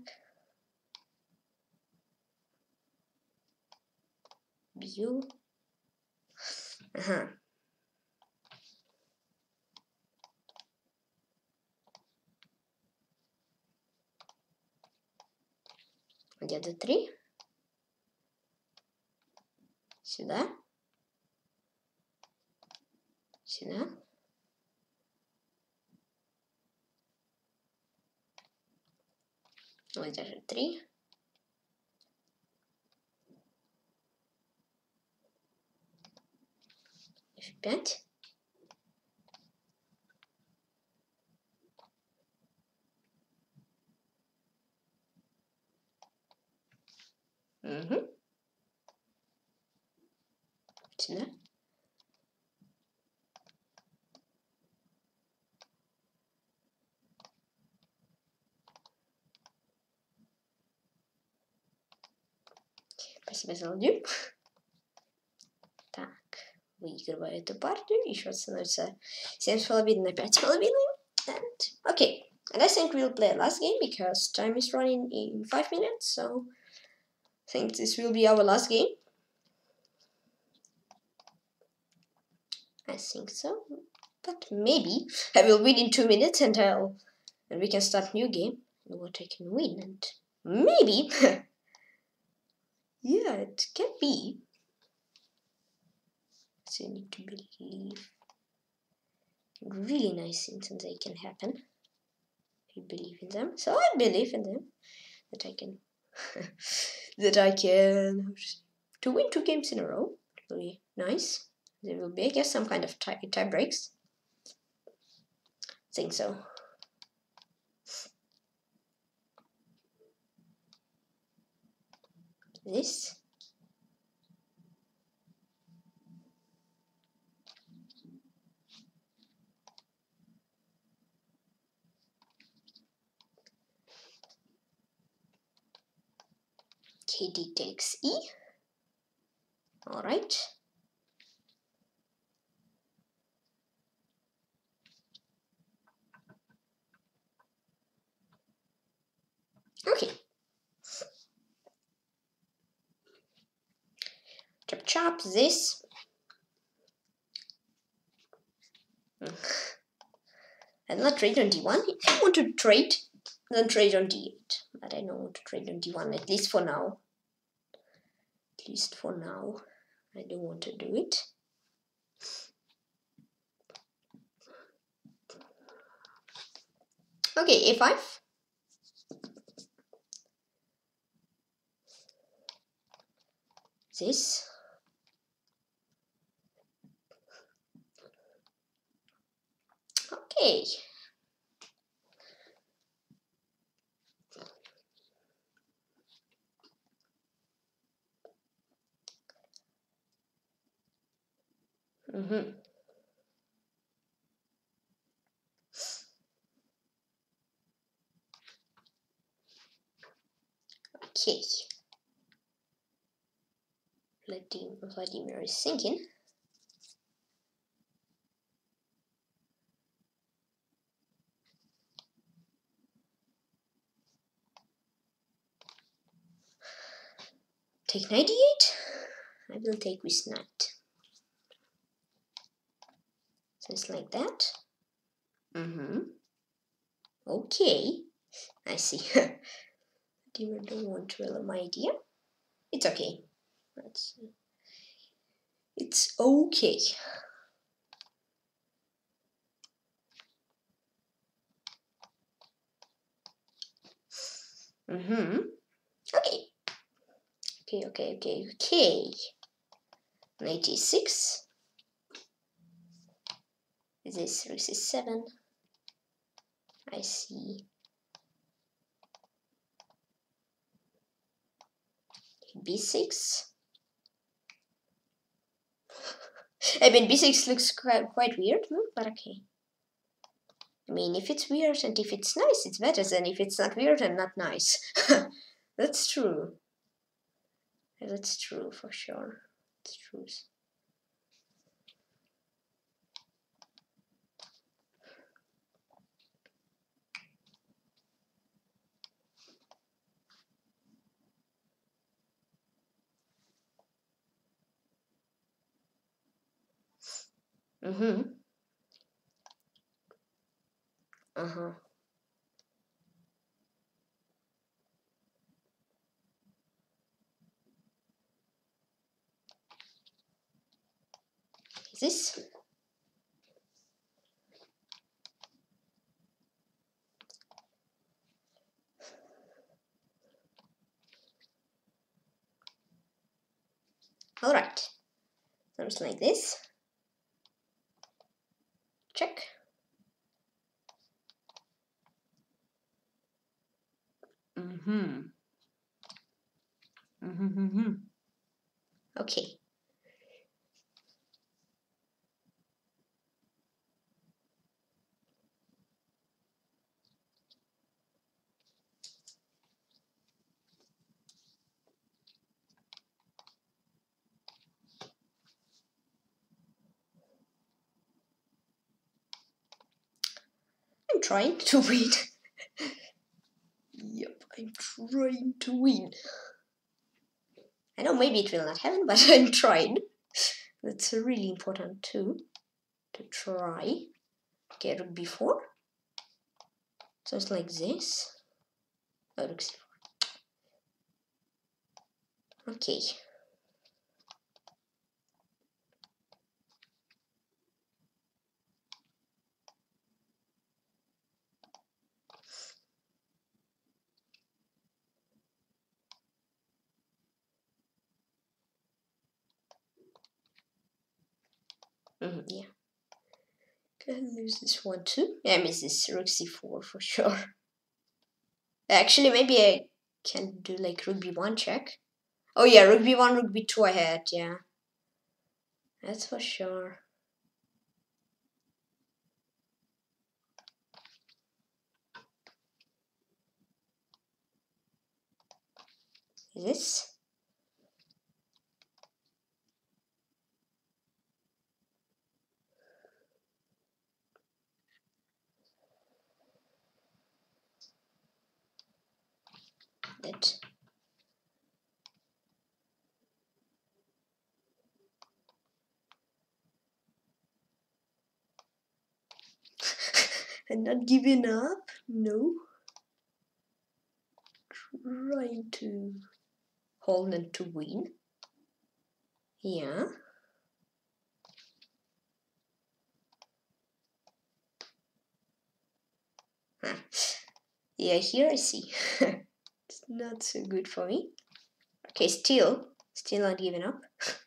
Бью. Ага. Где D3? Сюда. Сюда. Вот даже 3. пять. Угу. Цена. Спасибо за ладью. Так, выигрываю эту партию. Еще становится 7,5 на 5,5. And, okay, and I think we'll play last game because time is running in 5 minutes. So, I think this will be our last game. I think so. But maybe I will win in 2 minutes and I'll and we can start new game and what I can win and maybe Yeah, it can be. So you need to believe really nice things and they can happen. You believe in them. So I believe in them. That I can that I can to win two games in a row. It will be nice. There will be I guess some kind of tie tie breaks. think so. this KD takes E. All right. Okay. Chop chop this. I'll not trade on D1. If I want to trade, then trade on D8. But I don't want to trade on D1, at least for now. At least for now. I don't want to do it. Okay, A5. This. Okay. Mm-hmm. Okay. Vladimir, Vladimir is thinking. Take 98? I will take with Just like that. Mm-hmm. Okay. I see. Demon don't want to reveal my idea. It's okay. That's it's okay. Mm-hmm. Okay. Okay, okay, okay, okay. 96. This is 7. I see. B6. I mean, B6 looks quite, quite weird, but okay. I mean, if it's weird and if it's nice, it's better than if it's not weird and not nice. That's true. That's true for sure. It's true. Mm-hmm. Uh-huh. Is this? All right. Something like this. Check. Mm-hmm. Mm-hmm. mm-hmm. Okay. Trying to win. yep, I'm trying to win. I know maybe it will not happen, but I'm trying. That's really important too. To try. Okay, rook b4. So it's like this. Oh, rook c4. Okay. Mm, yeah. Can lose this one too. Yeah, I miss this rook c4 for sure. Actually, maybe I can do like rook b1 check. Oh yeah, rook b1, rook b2 I had, yeah. That's for sure. this. That. and not giving up. No. Trying to hold and to win. Yeah. Yeah, here I see. not so good for me. Okay, still, still not giving up.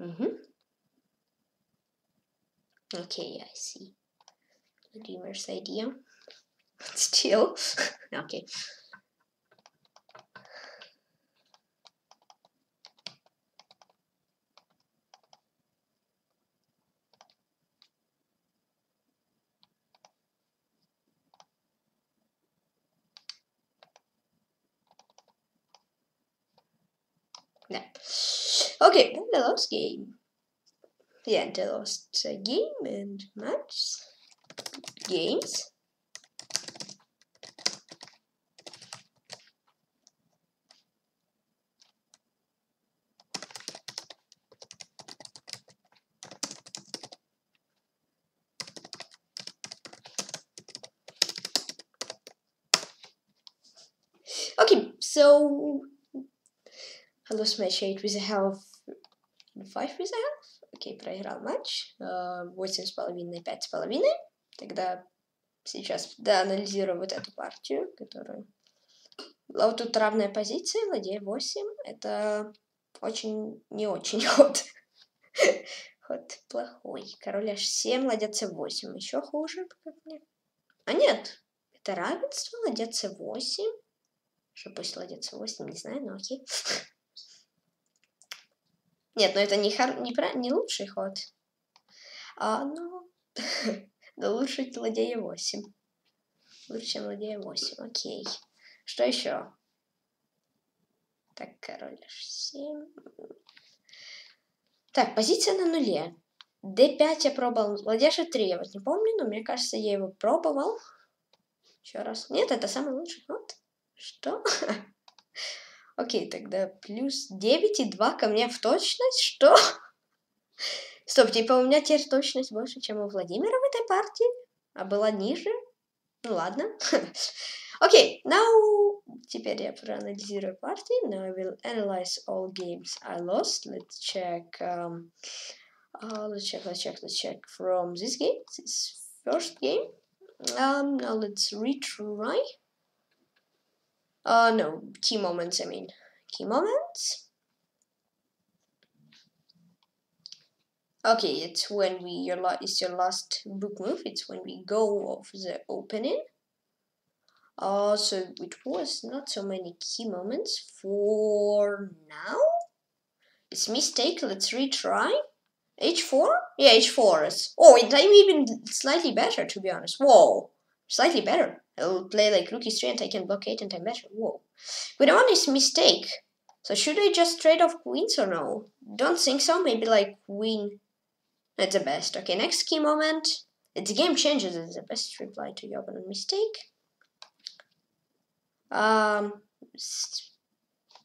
Mm-hmm. Okay, I see. Vladimir's idea. Still. okay. Yeah. Okay, the last game. Yeah, the last uh, game and match games. Okay, so I lost my shade with a health five with a health. Okay, pregral match. Uh, Wojciech Spalavine, Pet Тогда сейчас доанализирую вот эту партию, которую... Вот тут равная позиция, ладья 8. Это очень не очень ход. ход плохой. Король h7, ладья c8. Еще хуже, как мне. А нет, это равенство, ладья c8. Что пусть ладья c8, не знаю, но окей. Нет, ну это не, хор... не, про... не лучший ход. А, ну, да лучше ладья 8. Лучше, чем ладья 8, окей. Что еще? Так, король h7. Так, позиция на нуле. d5 я пробовал. Ладья h3 я вот не помню, но мне кажется, я его пробовал. Еще раз. Нет, это самый лучший ход. Что? Окей, тогда плюс 9 и 2 ко мне в точность. Что? Стоп, типа у меня теперь точность больше, чем у Владимира в этой партии? А была ниже? Ну ладно. Окей, okay, now... Теперь я проанализирую партии. Now I will analyze all games I lost. Let's check... Um, uh, let's check, let's check, let's check from this game. This first game. Um, now let's retry. Uh, no, key moments, I mean. Key moments. Okay, it's when we, your la it's your last book move. It's when we go of the opening. Uh, so it was not so many key moments for now. It's mistake, let's retry. H4? Yeah, H4 is... Oh, it, I'm even slightly better, to be honest. Whoa, slightly better. I'll play like rook e3 and I can block 8 and I'm better. Whoa. Don't want this mistake. So should I just trade off queens or no? Don't think so. Maybe like queen. That's the best. Okay, next key moment. It's game changes. It's the best reply to your mistake. Um.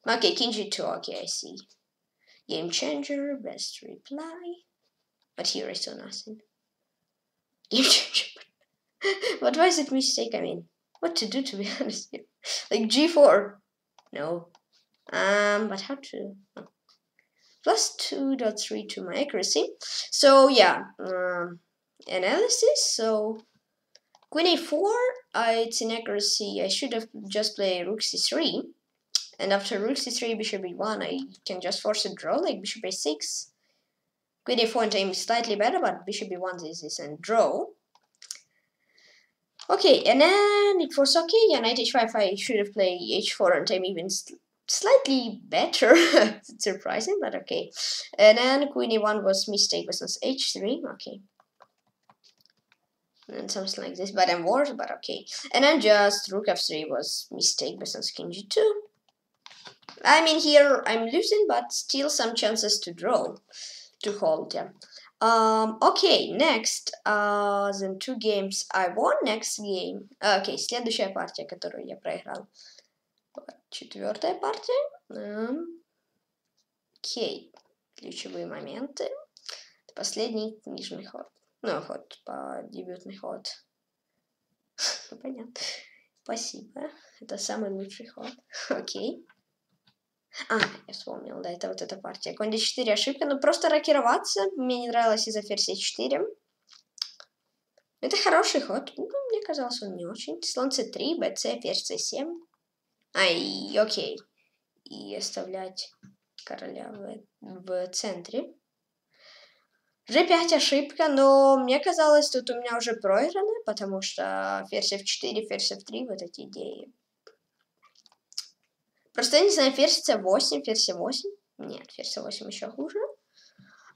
Okay, king g2. Okay, I see. Game changer. Best reply. But here I saw nothing. Game changer. what was it mistake? I mean, what to do to be honest? Like g4. No. Um, but how to? Oh. Plus 2.3 to my accuracy. So yeah, um, analysis. So queen a4, uh, it's in accuracy. I should have just played rook c3. And after rook c3, bishop b1, I can just force a draw, like bishop a6. Queen a4 and time is slightly better, but bishop b1 is, is a draw. Okay, and then it was okay. Yeah, knight h5, I should have played h4 and time even slightly better. surprising, but okay. And then queen e1 was mistake versus h3. Okay. And something like this, but I'm worse, but okay. And then just rook f3 was mistake versus king g2. I mean, here I'm losing, but still some chances to draw, to hold, yeah. Um, okay, next, uh, then two games I won, next game. Okay, следующая партия, которую я проиграл. Четвертая партия. Um, окей, ключевые моменты. Последний книжный ход. Ну, ход по дебютный ход. Понятно. Спасибо. Это самый лучший ход. Окей. А, я вспомнил, да, это вот эта партия. Конь d4 ошибка, ну просто рокироваться мне не нравилось из-за ферзь 4 Это хороший ход, ну, мне казалось, он не очень. Слон c3, bc, ферзь c7. Ай, окей. И оставлять короля в, в центре. G5 ошибка, но мне казалось, тут у меня уже проиграно, потому что ферзь f4, ферзь f3, вот эти идеи Просто я не знаю, ферзь c8, ферзь c8. Нет, ферзь c8 еще хуже.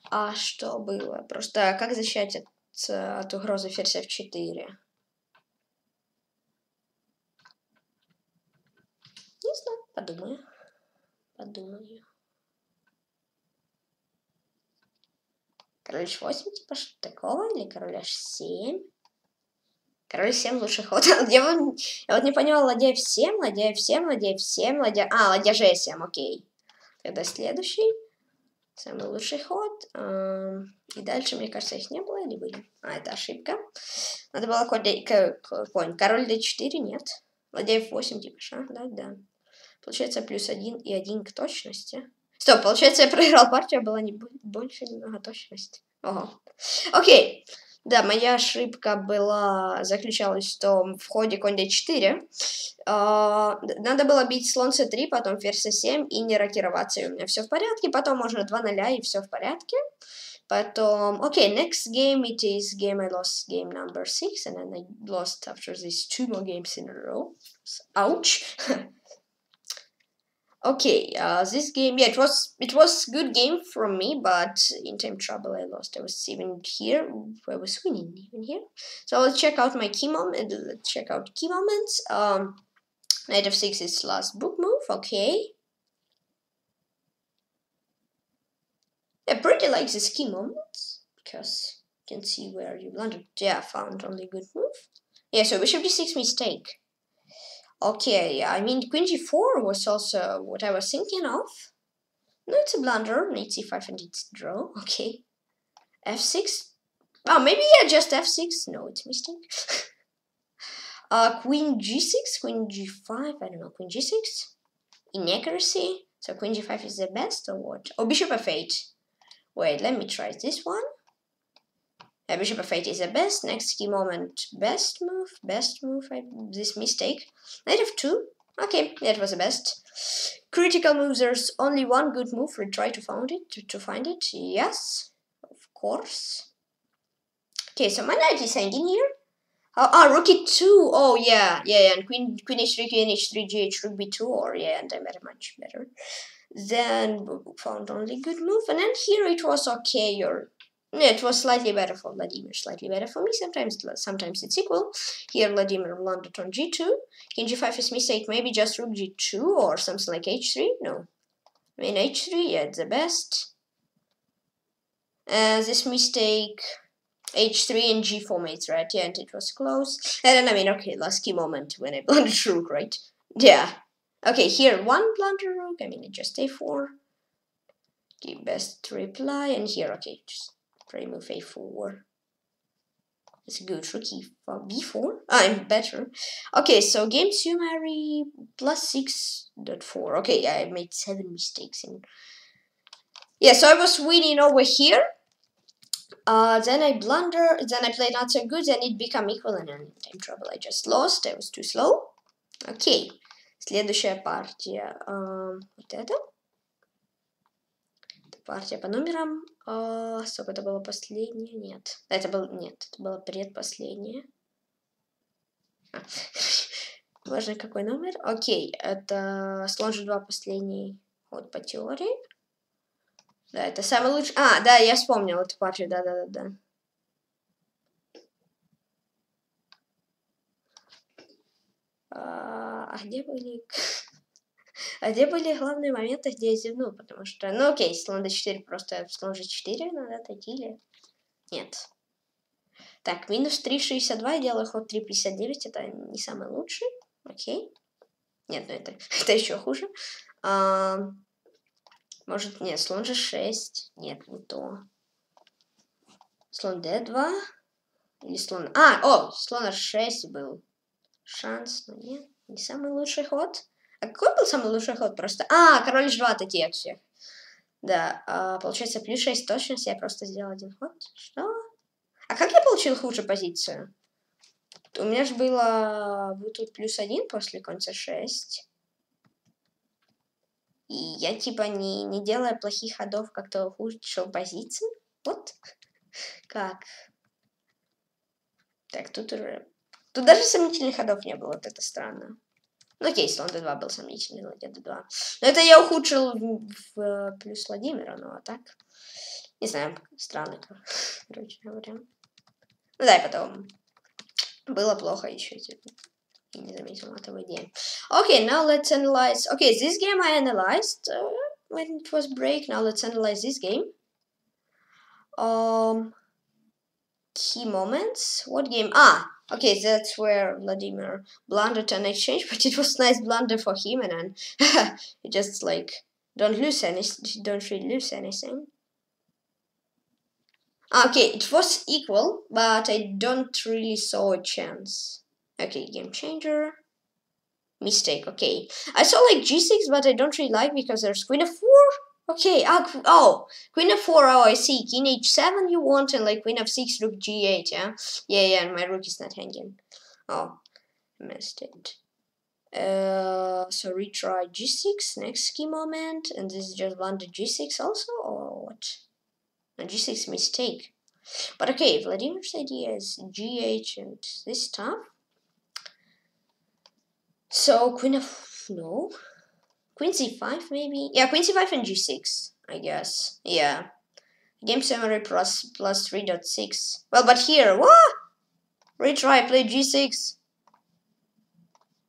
А что было? Просто как защищать от, от угрозы ферзь f4? Не подумаю. Подумаю. Король h8, типа что такого? Или король h7? Король 7 лучший ход. я, вот, я вот не поняла, ладья F7, ладья F7, ладья F7, ладья... А, ладья G7, окей. Тогда следующий. Самый лучший ход. И дальше, мне кажется, их не было или были? А, это ошибка. Надо было конь, конь. Король D4, нет. Ладья F8, типа шах, да, да. Получается плюс один и один к точности. Стоп, получается, я проиграл партию, а была не больше немного точности. Ого. Окей. Да, моя ошибка была, заключалась в том, в ходе конь d4. Э, надо было бить слон c3, потом ферзь c7 и не рокироваться, и у меня все в порядке. Потом можно 2 0 и все в порядке. Потом, okay, next game it is game I lost game number 6 and then I lost after these two more games in a row. Ouch. Okay, uh, this game, yeah, it was it was good game from me, but in time trouble I lost. I was even here, I was winning even here. So let's check out my key moment. Let's check out key moments. Um, knight of six is last book move. Okay. I pretty like this key moments because you can see where you landed. Yeah, found only good move. Yeah, so bishop d6 mistake. Okay, I mean, queen g4 was also what I was thinking of. No, it's a blunder. Knight c5 and it's draw. Okay. f6. Oh, maybe yeah, just f6. No, it's mistake. uh, queen g6, queen g5. I don't know, queen g6. Inaccuracy. So queen g5 is the best or what? Oh, bishop f8. Wait, let me try this one. Uh, bishop f8 is the best. Next key moment, best move, best move. I, this mistake. Knight f2. Okay, that was the best. Critical moves. There's only one good move. We try to find it. To, to find it. Yes, of course. Okay, so my knight is hanging here. Oh, ah, rook e2. Oh yeah, yeah. And queen, queen h3, queen h3, gh, rook b2. Or yeah, and I'm very much better. Then found only good move, and then here it was okay. Or it was slightly better for Vladimir, slightly better for me. Sometimes sometimes it's equal. Here Vladimir landed on g2. King g5 is mistake. Maybe just rook g2 or something like h3. No. I mean h3, yeah, it's the best. Uh, this mistake h3 and g4 mates, right? Yeah, and it was close. And then, I mean, okay, last key moment when I blundered rook, right? Yeah. Okay, here, one blunder rook. I mean, just a4. The best reply. And here, okay, just move a4. It's a good rook e4, b4. I'm better. Okay, so game summary plus 6.4. Okay, I made 7 mistakes. in. Yeah, so I was winning over here. Uh, then I blunder, then I played not so good, then it become equal, and I'm in trouble. I just lost, I was too slow. Окей, следующая партия. Um, вот это. Партия по номерам. А, стоп, это было последнее? Нет. Это был... Нет, это было предпоследнее. Важно какой номер. Окей, это слон G2 последний ход по теории. Да, это самый лучший... А, да, я вспомнил эту партию, да-да-да-да. А, а где были... А где были главные моменты, где я зевнул? Потому что, ну окей, слон d4 просто слон g4 надо отойти или... Нет. Так, минус 3,62, я делаю ход 3,59, это не самый лучший. Окей. Нет, ну это, это еще хуже. А, может, нет, слон g6. Нет, не то. Слон d2. Или слон... А, о, слон h6 был. Шанс, но нет, не самый лучший ход. А какой был самый лучший ход просто? А, король h2 отойти от всех. Да, а, получается плюс 6 точность, я просто сделал один ход. Что? А как я получил худшую позицию? У меня же было вот тут плюс один после конца 6. И я типа не, не делая плохих ходов как-то ухудшил позиции. Вот. Как? Так, тут уже... Тут даже сомнительных ходов не было, вот это странно. Ну окей, слон d2 был сомнительный, ладья d2. Но это я ухудшил в, в э, плюс Владимира, ну а так... Не знаю, странно, короче говоря. Ну да, и потом было плохо еще, типа. Я не заметил этого идеи. Okay, now let's analyze. Okay, this game I analyzed uh, when it was break. Now let's analyze this game. Um, key moments. What game? Ah, okay, that's where Vladimir blundered an exchange, but it was nice blunder for him, and then he just like don't lose any, don't really lose anything. Okay, it was equal, but I don't really saw a chance. Okay, game changer. Mistake, okay. I saw like g6, but I don't really like because there's queen of 4. Okay, ah, oh, queen of 4, oh, I see. King h7 you want, and like queen of 6, rook g8, yeah? Yeah, yeah, and my rook is not hanging. Oh, missed it. Uh, so retry g6, next key moment, and this is just blunder g6 also, or what? A g6 mistake. But okay, Vladimir's idea is gh and this stuff. So queen of no, queen c5 maybe. Yeah, queen c5 and g6. I guess. Yeah. Game summary plus plus three point six. Well, but here what? Retry play g6.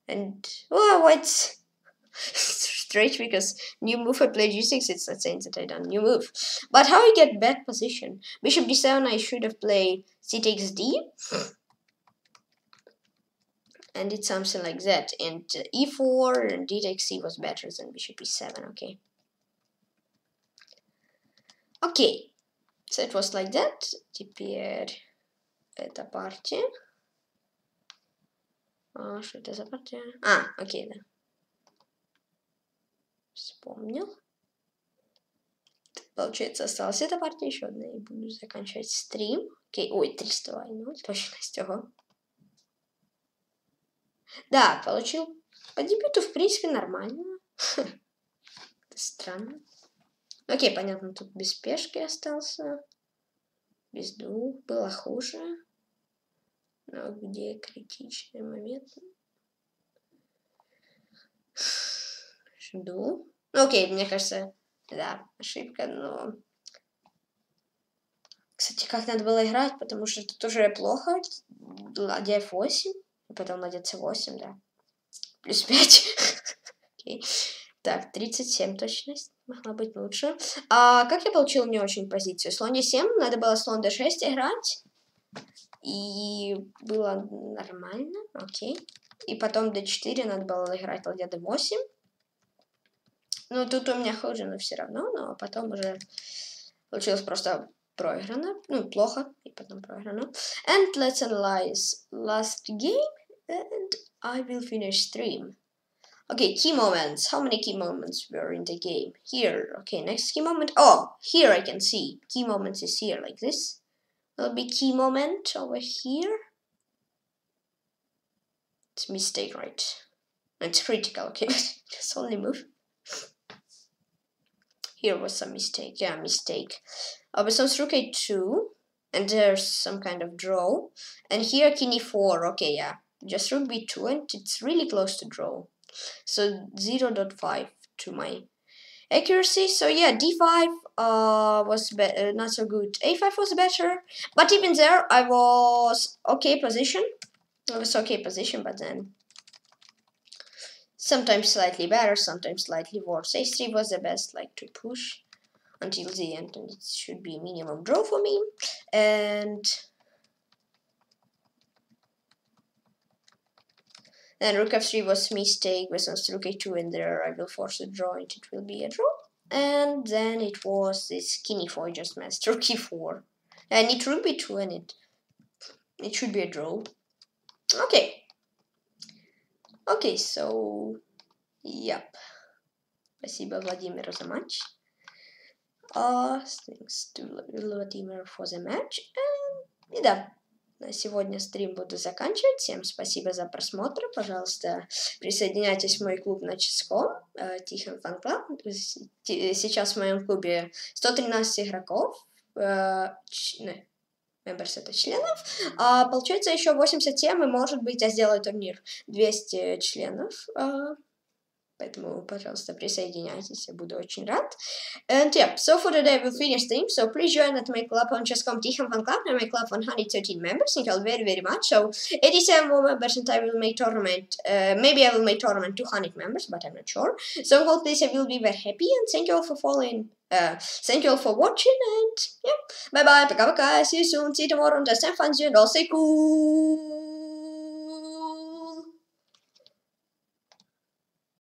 And oh, what? strange because new move I play g6, it's not saying that I done new move. But how I get bad position? Bishop d7, I should have played c takes d. And it's something like that. And uh, e4 and d takes c was better than bishop e7, okay. Okay, so it was like that. Теперь эта партия. А, что это за партия? А, окей, да. Вспомнил. Получается, осталась эта партия, еще одна, и буду заканчивать стрим. Окей, ой, 302, точность, ого. Да, получил по дебюту, в принципе, нормально. Странно. Окей, понятно, тут без пешки остался. Без двух. Было хуже. Но где критичный момент? Жду. Ну, окей, мне кажется, да, ошибка, но... Кстати, как надо было играть, потому что тут уже плохо. Ладья F8, и потом ладья C8, да. Плюс 5. окей. Так, 37 точность. Могла быть лучше. А как я получил не очень позицию? Слон D7, надо было слон D6 играть. И было нормально, окей. И потом D4 надо было играть ладья D8. Ну, тут у меня хуже, но все равно, но потом уже получилось просто проиграно, ну, плохо, и потом проиграно. And let's analyze last game, and I will finish stream. Okay, key moments. How many key moments were in the game? Here. Okay, next key moment. Oh, here I can see. Key moments is here, like this. Will be key moment over here. It's mistake, right? It's critical, okay? Just only move. Here was a mistake. Yeah, mistake. Uh, but sounds rook a2. And there's some kind of draw. And here king e4. Okay, yeah. Just rook b2 and it's really close to draw. So 0 0.5 to my accuracy. So yeah, d5 uh, was uh, not so good. a5 was better, but even there I was okay position. I was okay position, but then sometimes slightly better, sometimes slightly worse. a3 was the best, like to push until the end, and it should be minimum draw for me. And then rook f3 was mistake, with rook a2 in there, I will force a draw and it will be a draw. And then it was this skinny four just messed rook e4. And it rook b2 and it, it should be a draw. Okay. Okay, so, yep. Спасибо Владимиру за матч. Uh, thanks to Vladimir for the match. And, и да, На сегодня стрим буду заканчивать. Всем спасибо за просмотр. Пожалуйста, присоединяйтесь в мой клуб на Ческом, э, Тихон Фан Клаб. Сейчас в моем клубе 113 игроков. Э, Members это членов. А, получается еще 87, и может быть я сделаю турнир 200 членов. Поэтому, пожалуйста, присоединяйтесь, я буду очень рад. Э, and yeah, so for today we'll finish the So please join at my club on chess.com, Tikhon fan club, and my club 113 members. Thank you all very, very much. So 87 more members and I will make tournament, uh, maybe I will make tournament 200 members, but I'm not sure. So hopefully this I will be very happy and thank you all for following. Uh, thank you all for watching and yeah, bye bye, пока-пока, see you soon, see you tomorrow, and time fans you and all stay cool.